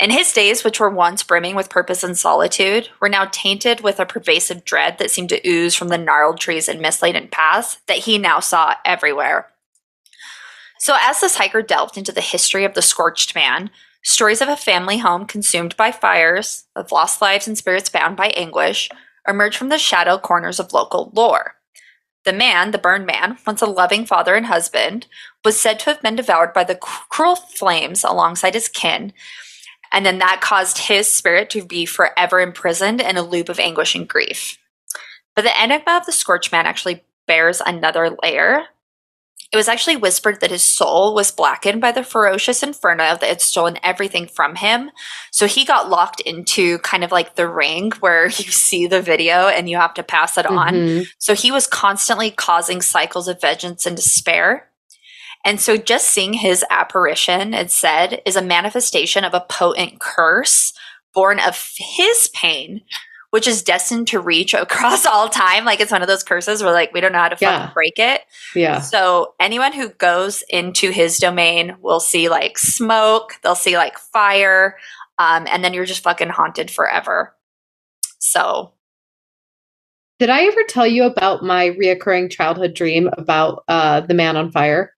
And his days, which were once brimming with purpose and solitude, were now tainted with a pervasive dread that seemed to ooze from the gnarled trees and mist-laden paths that he now saw everywhere. So, as this hiker delved into the history of the scorched man, stories of a family home consumed by fires, of lost lives and spirits bound by anguish, emerged from the shadow corners of local lore. The man, the burned man, once a loving father and husband, was said to have been devoured by the cruel flames alongside his kin, and then that caused his spirit to be forever imprisoned in a loop of anguish and grief. But the enigma of the scorched man actually bears another layer. It was actually whispered that his soul was blackened by the ferocious inferno that had stolen everything from him. So he got locked into kind of like the ring where you see the video and you have to pass it on. Mhm. So he was constantly causing cycles of vengeance and despair. And so just seeing his apparition, it said, is a manifestation of a potent curse born of his pain, which is destined to reach across all time. Like it's one of those curses where like we don't know how to fucking Yeah. break it. Yeah. So anyone who goes into his domain will see like smoke, they'll see like fire, um, and then you're just fucking haunted forever. So Did I ever tell you about my reoccurring childhood dream about uh, the man on fire?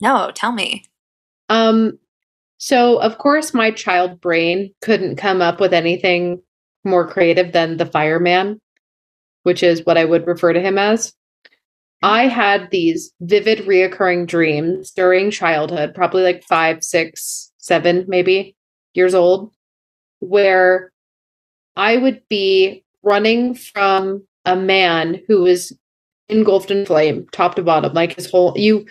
no, tell me. Um, so of course my child brain couldn't come up with anything more creative than the fireman, which is what I would refer to him as. I had these vivid reoccurring dreams during childhood, probably like five, six, seven, maybe years old, where I would be running from a man who was engulfed in flame, top to bottom, like his whole you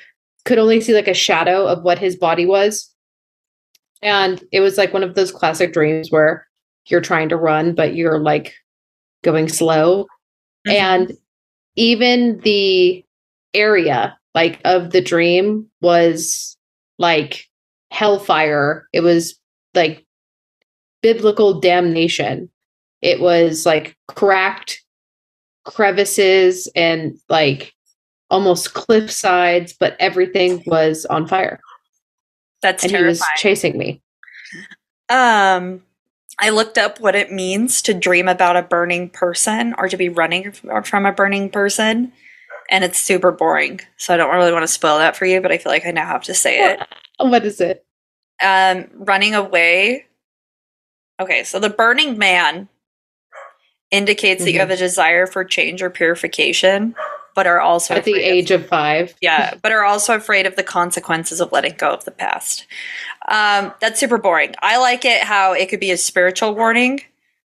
could only see like a shadow of what his body was. And it was like one of those classic dreams where you're trying to run, but you're like going slow. Mhm. And even the area like of the dream was like hellfire. It was like biblical damnation. It was like cracked crevices and like almost cliff sides, but everything was on fire. That's and he was chasing me. Um, I looked up what it means to dream about a burning person or to be running from a burning person, and it's super boring. So I don't really want to spoil that for you, but I feel like I now have to say it. What is it? Um, running away. Okay, so the burning man indicates that you Mhm. have a desire for change or purification, but are also At the afraid of- age of five. yeah, but are also afraid of the consequences of letting go of the past. Um, that's super boring. I like it how it could be a spiritual warning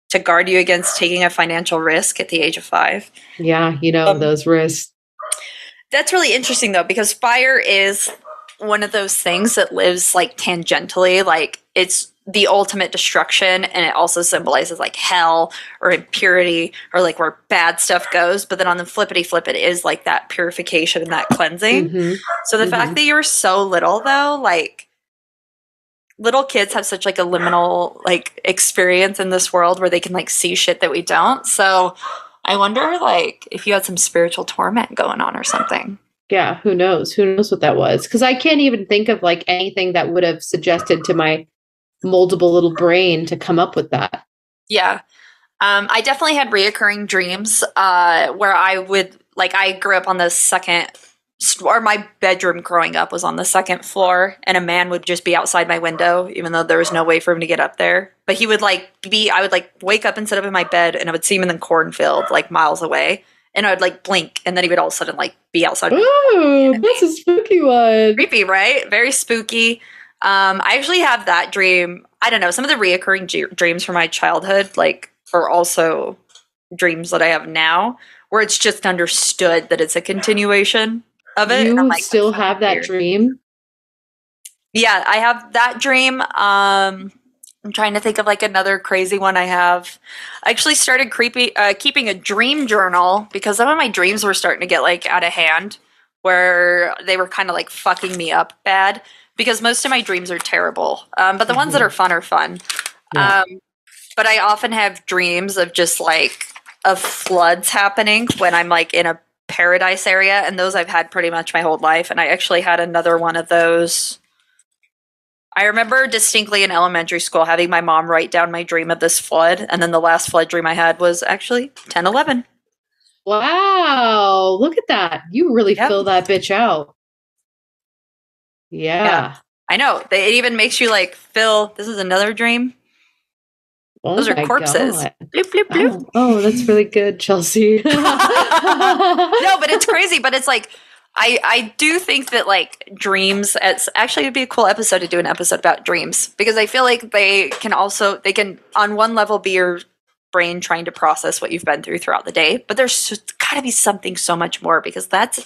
to guard you against taking a financial risk at the age of five. Yeah, you know, Um, those risks. That's really interesting though, because fire is one of those things that lives like tangentially, like it's the ultimate destruction and it also symbolizes like hell or impurity or like where bad stuff goes but then on the flippity flip it is like that purification and that cleansing Mhm. so the Mhm. fact that you were so little though like little kids have such like a liminal like experience in this world where they can like see shit that we don't so i wonder like if you had some spiritual torment going on or something Yeah, who knows? Who knows what that was? Because I can't even think of like anything that would have suggested to my moldable little brain to come up with that. Yeah. Um, I definitely had reoccurring dreams uh, where I would, like, I grew up on the second, or my bedroom growing up was on the second floor, and a man would just be outside my window, even though there was no way for him to get up there. But he would, like, be, I would, like, wake up and sit up in my bed, and I would see him in the cornfield, like, miles away. And I would, like, blink, and then he would all of a sudden, like, be outside. Ooh, that's a spooky one. creepy, right? Very spooky. Um, I actually have that dream. I don't know. Some of the reoccurring g- dreams from my childhood, like, are also dreams that I have now, where it's just understood that it's a continuation of it. You like, still have that weird." dream? Yeah, I have that dream. Um, I'm trying to think of like another crazy one I have. I actually started creepy uh, keeping a dream journal because some of my dreams were starting to get like out of hand, where they were kind of like fucking me up bad. Because most of my dreams are terrible, um, but the ones that are fun are fun. Yeah. Um, but I often have dreams of just like of floods happening when I'm like in a paradise area, and those I've had pretty much my whole life. And I actually had another one of those. I remember distinctly in elementary school having my mom write down my dream of this flood, and then the last flood dream I had was actually 10 11. Wow, look at that. You really Yep. fill that bitch out. Yeah. Yeah. I know. It even makes you like, Phil, this is another dream. Oh Those are corpses. Bloop, bloop, bloop. Oh, oh, that's really good, Chelsy. no, but it's crazy. But it's like I I do think that like dreams. It's actually it'd be a cool episode to do an episode about dreams because I feel like they can also they can on one level be your brain trying to process what you've been through throughout the day, but there's got to be something so much more because that's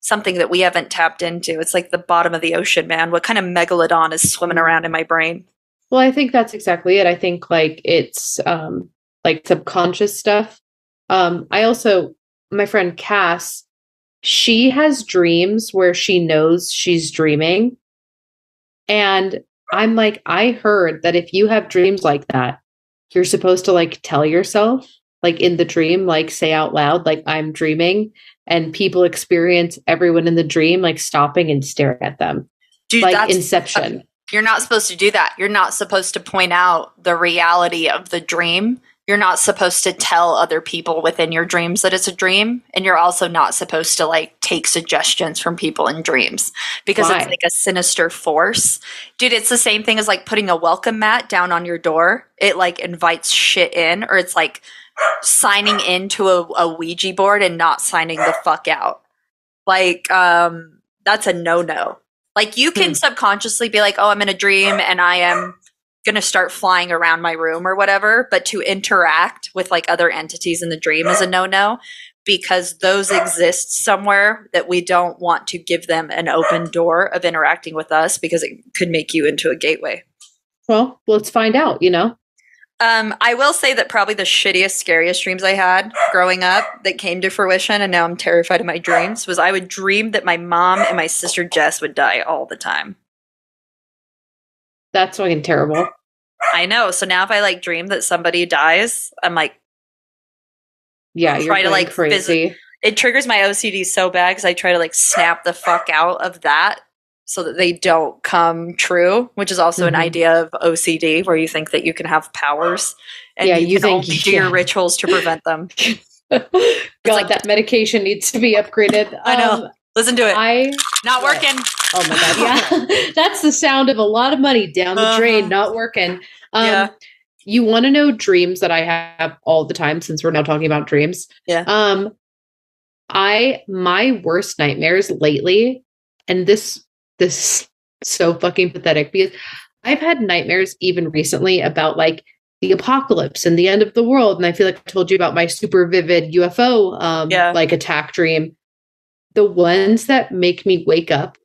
something that we haven't tapped into. It's like the bottom of the ocean, man. What kind of megalodon is swimming around in my brain? Well, I think that's exactly it. I think like it's um like subconscious stuff. Um I also my friend Cass, she has dreams where she knows she's dreaming. And I'm like I heard that if you have dreams like that, you're supposed to like tell yourself like in the dream like say out loud like I'm dreaming and people experience everyone in the dream like stopping and staring at them. Dude, like that's inception. You're not supposed to do that. You're not supposed to point out the reality of the dream. You're not supposed to tell other people within your dreams that it's a dream. And you're also not supposed to like take suggestions from people in dreams because Why? it's like a sinister force. Dude, it's the same thing as like putting a welcome mat down on your door. It like invites shit in, or it's like signing into a, a Ouija board and not signing the fuck out. Like, um, that's a no no. Like you can Hmm. subconsciously be like, "Oh, I'm in a dream and I am going to start flying around my room or whatever," but to interact with like other entities in the dream is a no-no because those exist somewhere that we don't want to give them an open door of interacting with us because it could make you into a gateway. Well, let's find out, you know. Um, I will say that probably the shittiest, scariest dreams I had growing up that came to fruition, and now I'm terrified of my dreams, was I would dream that my mom and my sister Jess would die all the time. That's fucking terrible. I know. So now if I like dream that somebody dies, I'm like, Yeah, you're Try to, like, crazy. it triggers my OCD so bad because I try to like snap the fuck out of that so that they don't come true, which is also Mhm. an idea of OCD where you think that you can have powers and Yeah, you, you can think- only do your rituals to prevent them. God, like- that medication needs to be upgraded. I know. Um, Listen to it. I Not working. oh my god, yeah, that's the sound of a lot of money down the Uh-huh. drain, not working. Um, Yeah. You want to know dreams that I have all the time since we're now talking about dreams. Yeah. Um, I my worst nightmares lately, and this this is so fucking pathetic because I've had nightmares even recently about like the apocalypse and the end of the world. And I feel like I told you about my super vivid UFO um Yeah. like attack dream. The ones that make me wake up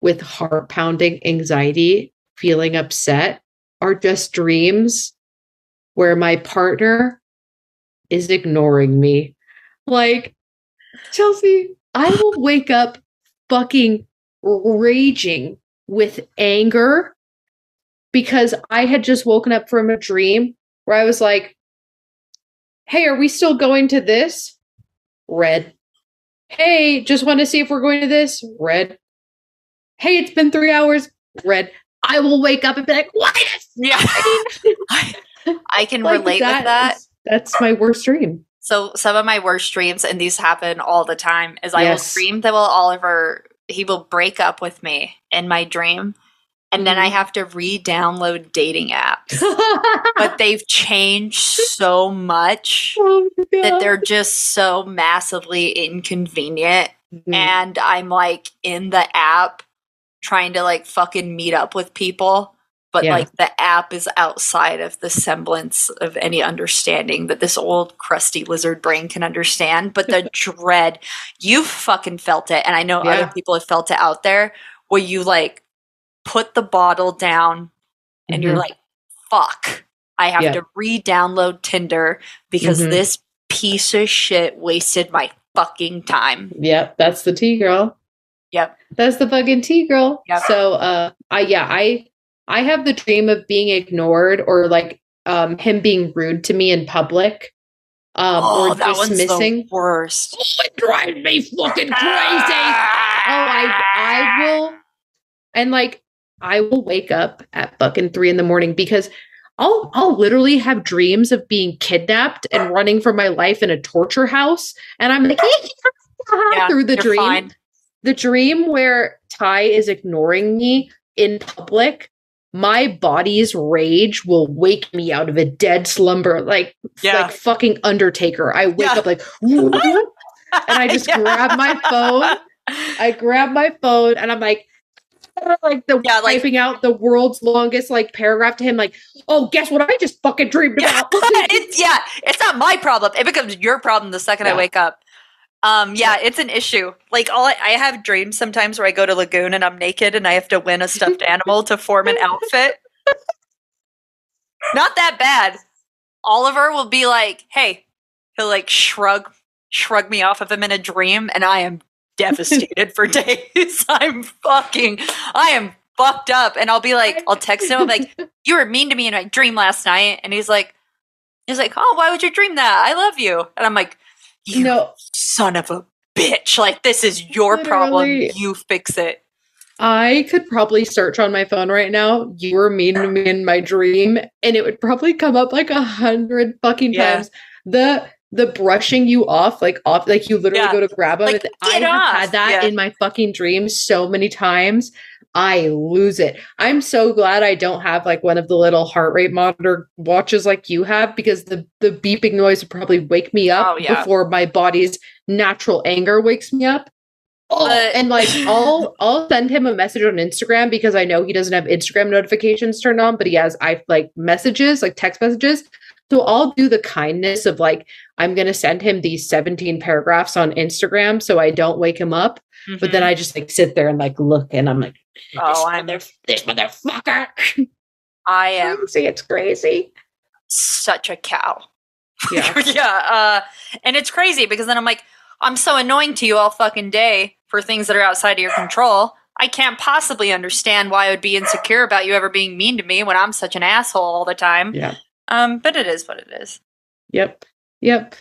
with heart pounding anxiety, feeling upset are just dreams where my partner is ignoring me. Like, Chelsy, I will wake up fucking raging with anger because I had just woken up from a dream where I was like, hey, are we still going to this? Red. Hey, just want to see if we're going to this? Red. Hey, it's been three hours. Red. I will wake up and be like, what? Yeah. I, I can like relate that with that. Is, that's my worst dream. So some of my worst dreams, and these happen all the time, is I will dream that will Oliver he will break up with me in my dream and then I mm-hmm. have to re-download dating apps. but they've changed so much oh that they're just so massively inconvenient. Mm-hmm. And I'm like in the app trying to like fucking meet up with people. But yeah. like the app is outside of the semblance of any understanding that this old crusty lizard brain can understand. But the dread, you've fucking felt it. And I know yeah. other people have felt it out there where you like put the bottle down and mm-hmm. you're like, fuck, I have yeah. to re download Tinder because mm-hmm. this piece of shit wasted my fucking time. Yep, that's the T girl. Yep. That's the fucking T girl. Yep. So uh I yeah, I I have the dream of being ignored or like um him being rude to me in public. Um oh, or dismissing. worst. Oh, it drives me fucking crazy. oh, I I will and like I will wake up at fucking three in the morning because I'll I'll literally have dreams of being kidnapped and running for my life in a torture house, and I'm like yeah, through the dream. Fine. The dream where Ty is ignoring me in public, my body's rage will wake me out of a dead slumber, like yeah. like fucking Undertaker. I wake yeah. up like, and I just yeah. grab my phone. I grab my phone and I'm like, like the yeah, like, typing out the world's longest like paragraph to him, like, oh, guess what I just fucking dreamed yeah, about. it's yeah, it's not my problem. It becomes your problem the second yeah. I wake up. Um, yeah, it's an issue. Like all I, I, have dreams sometimes where I go to Lagoon and I'm naked and I have to win a stuffed animal to form an outfit. Not that bad. Oliver will be like, "Hey," he'll like shrug shrug me off of him in a dream, and I am devastated for days. I'm fucking, I am fucked up. And I'll be like, I'll text him, I'm like, you were mean to me in my dream last night. And he's like, he's like, oh, why would you dream that? I love you. And I'm like, you no. son of a bitch. Like, this is your Literally. problem. You fix it. I could probably search on my phone right now. You were mean to me in my dream, and it would probably come up like a hundred fucking yeah. times. The the brushing you off, like off, like you literally yeah. go to grab them. Like, I have off. had that yeah. in my fucking dreams so many times. I lose it. I'm so glad I don't have like one of the little heart rate monitor watches like you have because the the beeping noise would probably wake me up oh, yeah. before my body's natural anger wakes me up. Oh, and like I'll I'll send him a message on Instagram because I know he doesn't have Instagram notifications turned on, but he has I like messages, like text messages. So I'll do the kindness of like, I'm going to send him these 17 paragraphs on Instagram so I don't wake him up. Mm-hmm. But then mm-hmm. I just like sit there and like look and I'm like, oh, I'm mother- this motherfucker. I am. See, it's crazy. Such a cow. Yeah. yeah. Uh, and it's crazy because then I'm like, I'm so annoying to you all fucking day for things that are outside of your control. I can't possibly understand why I would be insecure about you ever being mean to me when I'm such an asshole all the time. Yeah. Um, but it is what it is. Yep. Yep.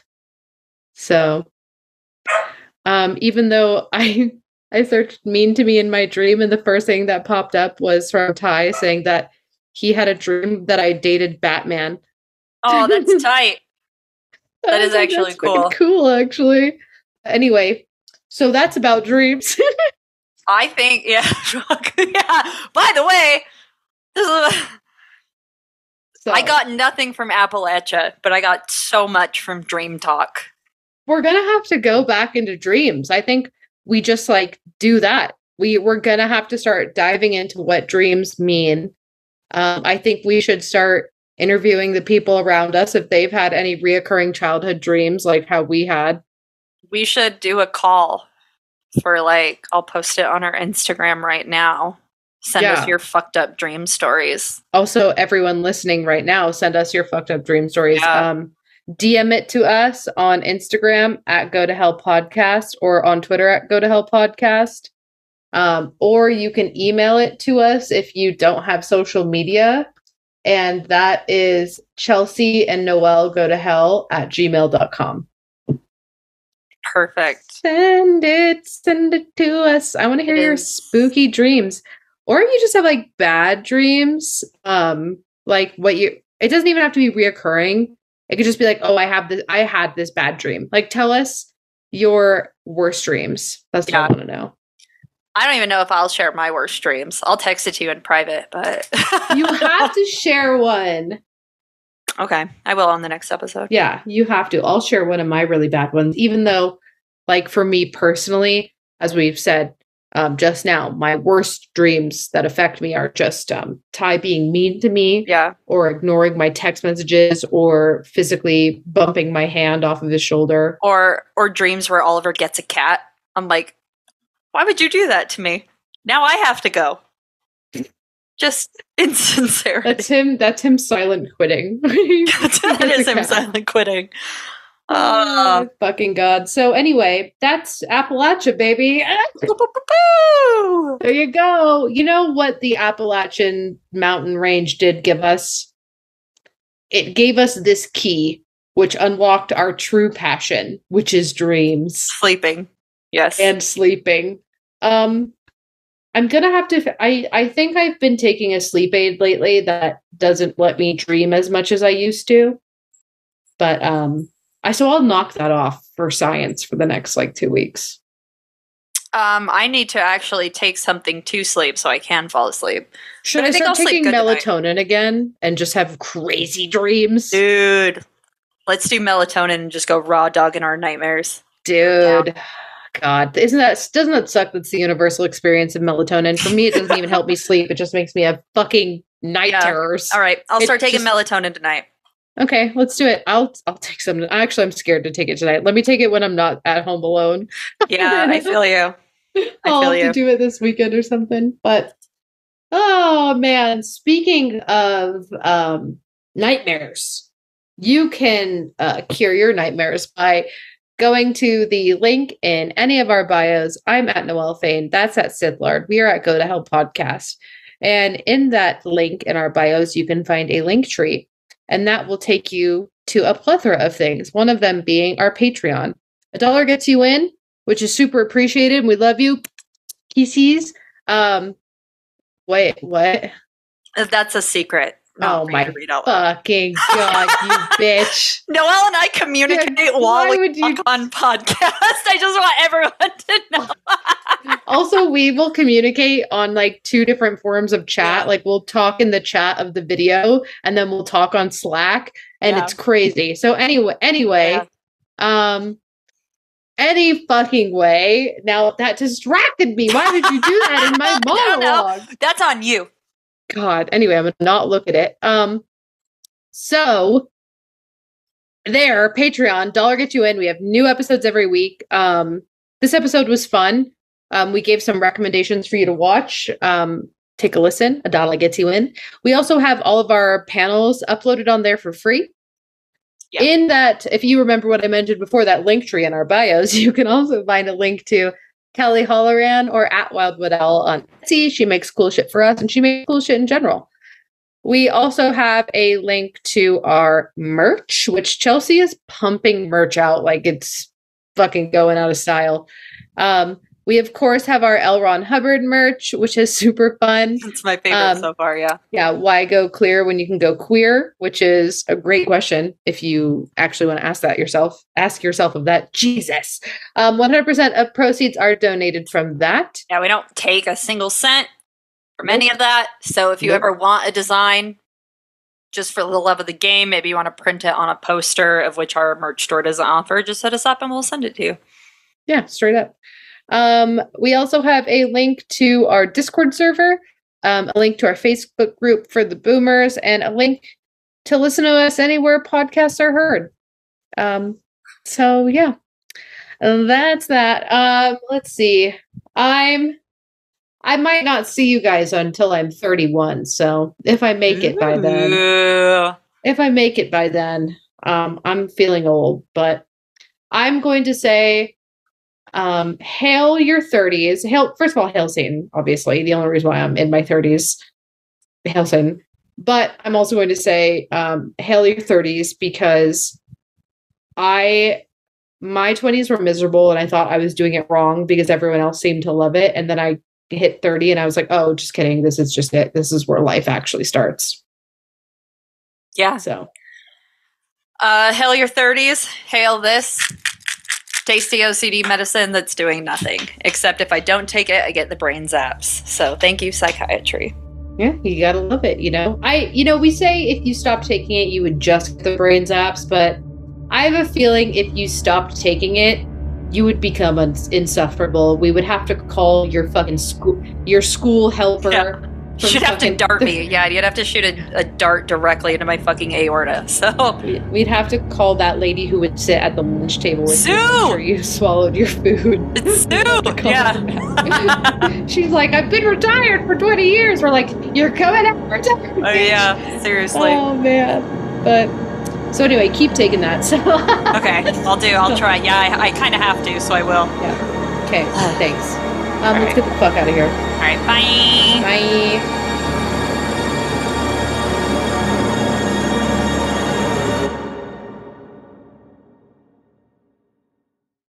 So um even though I I searched mean to me in my dream and the first thing that popped up was from Ty saying that he had a dream that I dated Batman. Oh, that's tight. that is actually cool. Cool actually. Anyway, so that's about dreams. I think yeah. yeah. By the way, this is so, I got nothing from Appalachia, but I got so much from Dream Talk. We're gonna have to go back into dreams. I think we just like do that. We we're gonna have to start diving into what dreams mean. Um, I think we should start interviewing the people around us if they've had any reoccurring childhood dreams like how we had. We should do a call for like I'll post it on our Instagram right now Send Yeah. us your fucked up dream stories. Also, everyone listening right now, send us your fucked up dream stories. Yeah. Um, DM it to us on Instagram at Go to Hell Podcast or on Twitter at Go to Hell Podcast. Um, or you can email it to us if you don't have social media. And that is Chelsy and Noelle go to hell at gmail.com. Perfect. Send it, send it to us. I want to hear your spooky dreams. Or if you just have like bad dreams, um, like what you it doesn't even have to be reoccurring. It could just be like, oh, I have this I had this bad dream. Like tell us your worst dreams. That's what I want to know. I don't even know if I'll share my worst dreams. I'll text it to you in private, but You have to share one. Okay, I will on the next episode. Yeah, you have to. I'll share one of my really bad ones, even though, like, for me personally, as we've said um, just now, my worst dreams that affect me are just um, Ty being mean to me Yeah. or ignoring my text messages or physically bumping my hand off of his shoulder. Or or dreams where Oliver gets a cat. I'm like, why would you do that to me? Now I have to go. Just insincerity. That's him. That's him silent quitting. that is him silent quitting. Oh, Uh, fucking god. So anyway, that's Appalachia, baby. There you go. You know what the Appalachian mountain range did give us? It gave us this key, which unlocked our true passion, which is dreams Sleeping. Yes. and sleeping. Um, I'm gonna have to. I I think I've been taking a sleep aid lately that doesn't let me dream as much as I used to. But um, I so I'll knock that off for science for the next like two weeks. um, I need to actually take something to sleep so I can fall asleep. Should But I I, think start I'll taking good tonight. melatonin again and just have crazy dreams? Dude, let's do melatonin and just go raw dog in our nightmares. Dude. God, isn't that doesn't that suck? That's the universal experience of melatonin. For me, it doesn't even help me sleep. It just makes me have fucking night Yeah. terrors. All right, I'll It start taking just- melatonin tonight. Okay, let's do it. I'll I'll take some. Actually, I'm scared to take it tonight. Let me take it when I'm not at home alone. Yeah, I feel you. I I'll feel have you. to do it this weekend or something. But oh man, speaking of um, nightmares, you can uh, cure your nightmares by going to the link in any of our bios. I'm at Noel Fane. That's at Sidlard. We are at Go to Hell Podcast. And in that link in our bios, you can find a link tree, and that will take you to a plethora of things. One of them being our Patreon. A dollar gets you in, which is super appreciated. and We love you, kisses. Um, wait, what? Uh, That's a secret. Oh my read out. Fucking god, you bitch! Noelle and I communicate Yeah, while we would you- on podcast. I just want everyone to know. Also, we will communicate on like two different forms of chat. Yeah. Like we'll talk in the chat of the video, and then we'll talk on Slack, and Yeah. it's crazy. So anyway, anyway, um. Any fucking way. Now that distracted me. Why did you do that in my No, no. monologue? That's on you. God. Anyway, I'm gonna not look at it. Um, so there, Patreon, dollar gets you in. We have new episodes every week. Um, this episode was fun. Um, we gave some recommendations for you to watch. Um, take a listen. A dollar gets you in. We also have all of our panels uploaded on there for free. Yeah. In that, if you remember what I mentioned before, that link tree in our bios, you can also find a link to Kelly Holloran or at Wildwood Owl on Etsy. She makes cool shit for us and she makes cool shit in general. We also have a link to our merch, which Chelsy is pumping merch out like it's fucking going out of style. Um, we of course have our L. Ron Hubbard merch, which is super fun. It's my favorite Um, so far, yeah. Yeah, why go clear when you can go queer? Which is a great question if you actually want to ask that yourself. Ask yourself of that. Jesus. Um, 100% of proceeds are donated from that. Yeah, we don't take a single cent from any of that. So if you Nope. ever want a design just for the love of the game, maybe you want to print it on a poster of which our merch store doesn't offer, just hit us up and we'll send it to you. Yeah, straight up. Um, we also have a link to our Discord server, um, a link to our Facebook group for the boomers, and a link to listen to us anywhere podcasts are heard. Um, so yeah, that's that. Um, let's see. I'm I might not see you guys until I'm 31. So if I make it by then, Ooh. if I make it by then, um, I'm feeling old, but I'm going to say, um, hail your 30s. Hail, first of all, hail Satan, obviously. The only reason why I'm in my 30s, hail Satan. But I'm also going to say, um, hail your 30s because I, my 20s were miserable and I thought I was doing it wrong because everyone else seemed to love it. And then I hit 30 and I was like, oh, just kidding. This is just it. This is where life actually starts. Yeah. So. Uh, hail your 30s. Hail this tasty OCD medicine that's doing nothing. Except if I don't take it, I get the brain zaps. So thank you, psychiatry. Yeah, you gotta love it. You know, I, you know, we say if you stop taking it, you would just get the brain zaps, but I have a feeling if you stopped taking it, you would become un- insufferable. We would have to call your fucking school, your school helper. Yeah. You'd have to dart me. Yeah, you'd have to shoot a, a dart directly into my fucking aorta. So We'd have to call that lady who would sit at the lunch table with you, Sue! sure you swallowed your food. it's We'd have to Sue. Yeah. She's like, I've been retired for 20 years. We're like, you're coming out retired. Oh bitch." yeah, seriously. Oh man. But so anyway, keep taking that. So Okay, I'll do. I'll try. Yeah, I, I kind of have to, so I will. All okay, thanks. Um, let's get the fuck out of here. All right, bye. Bye.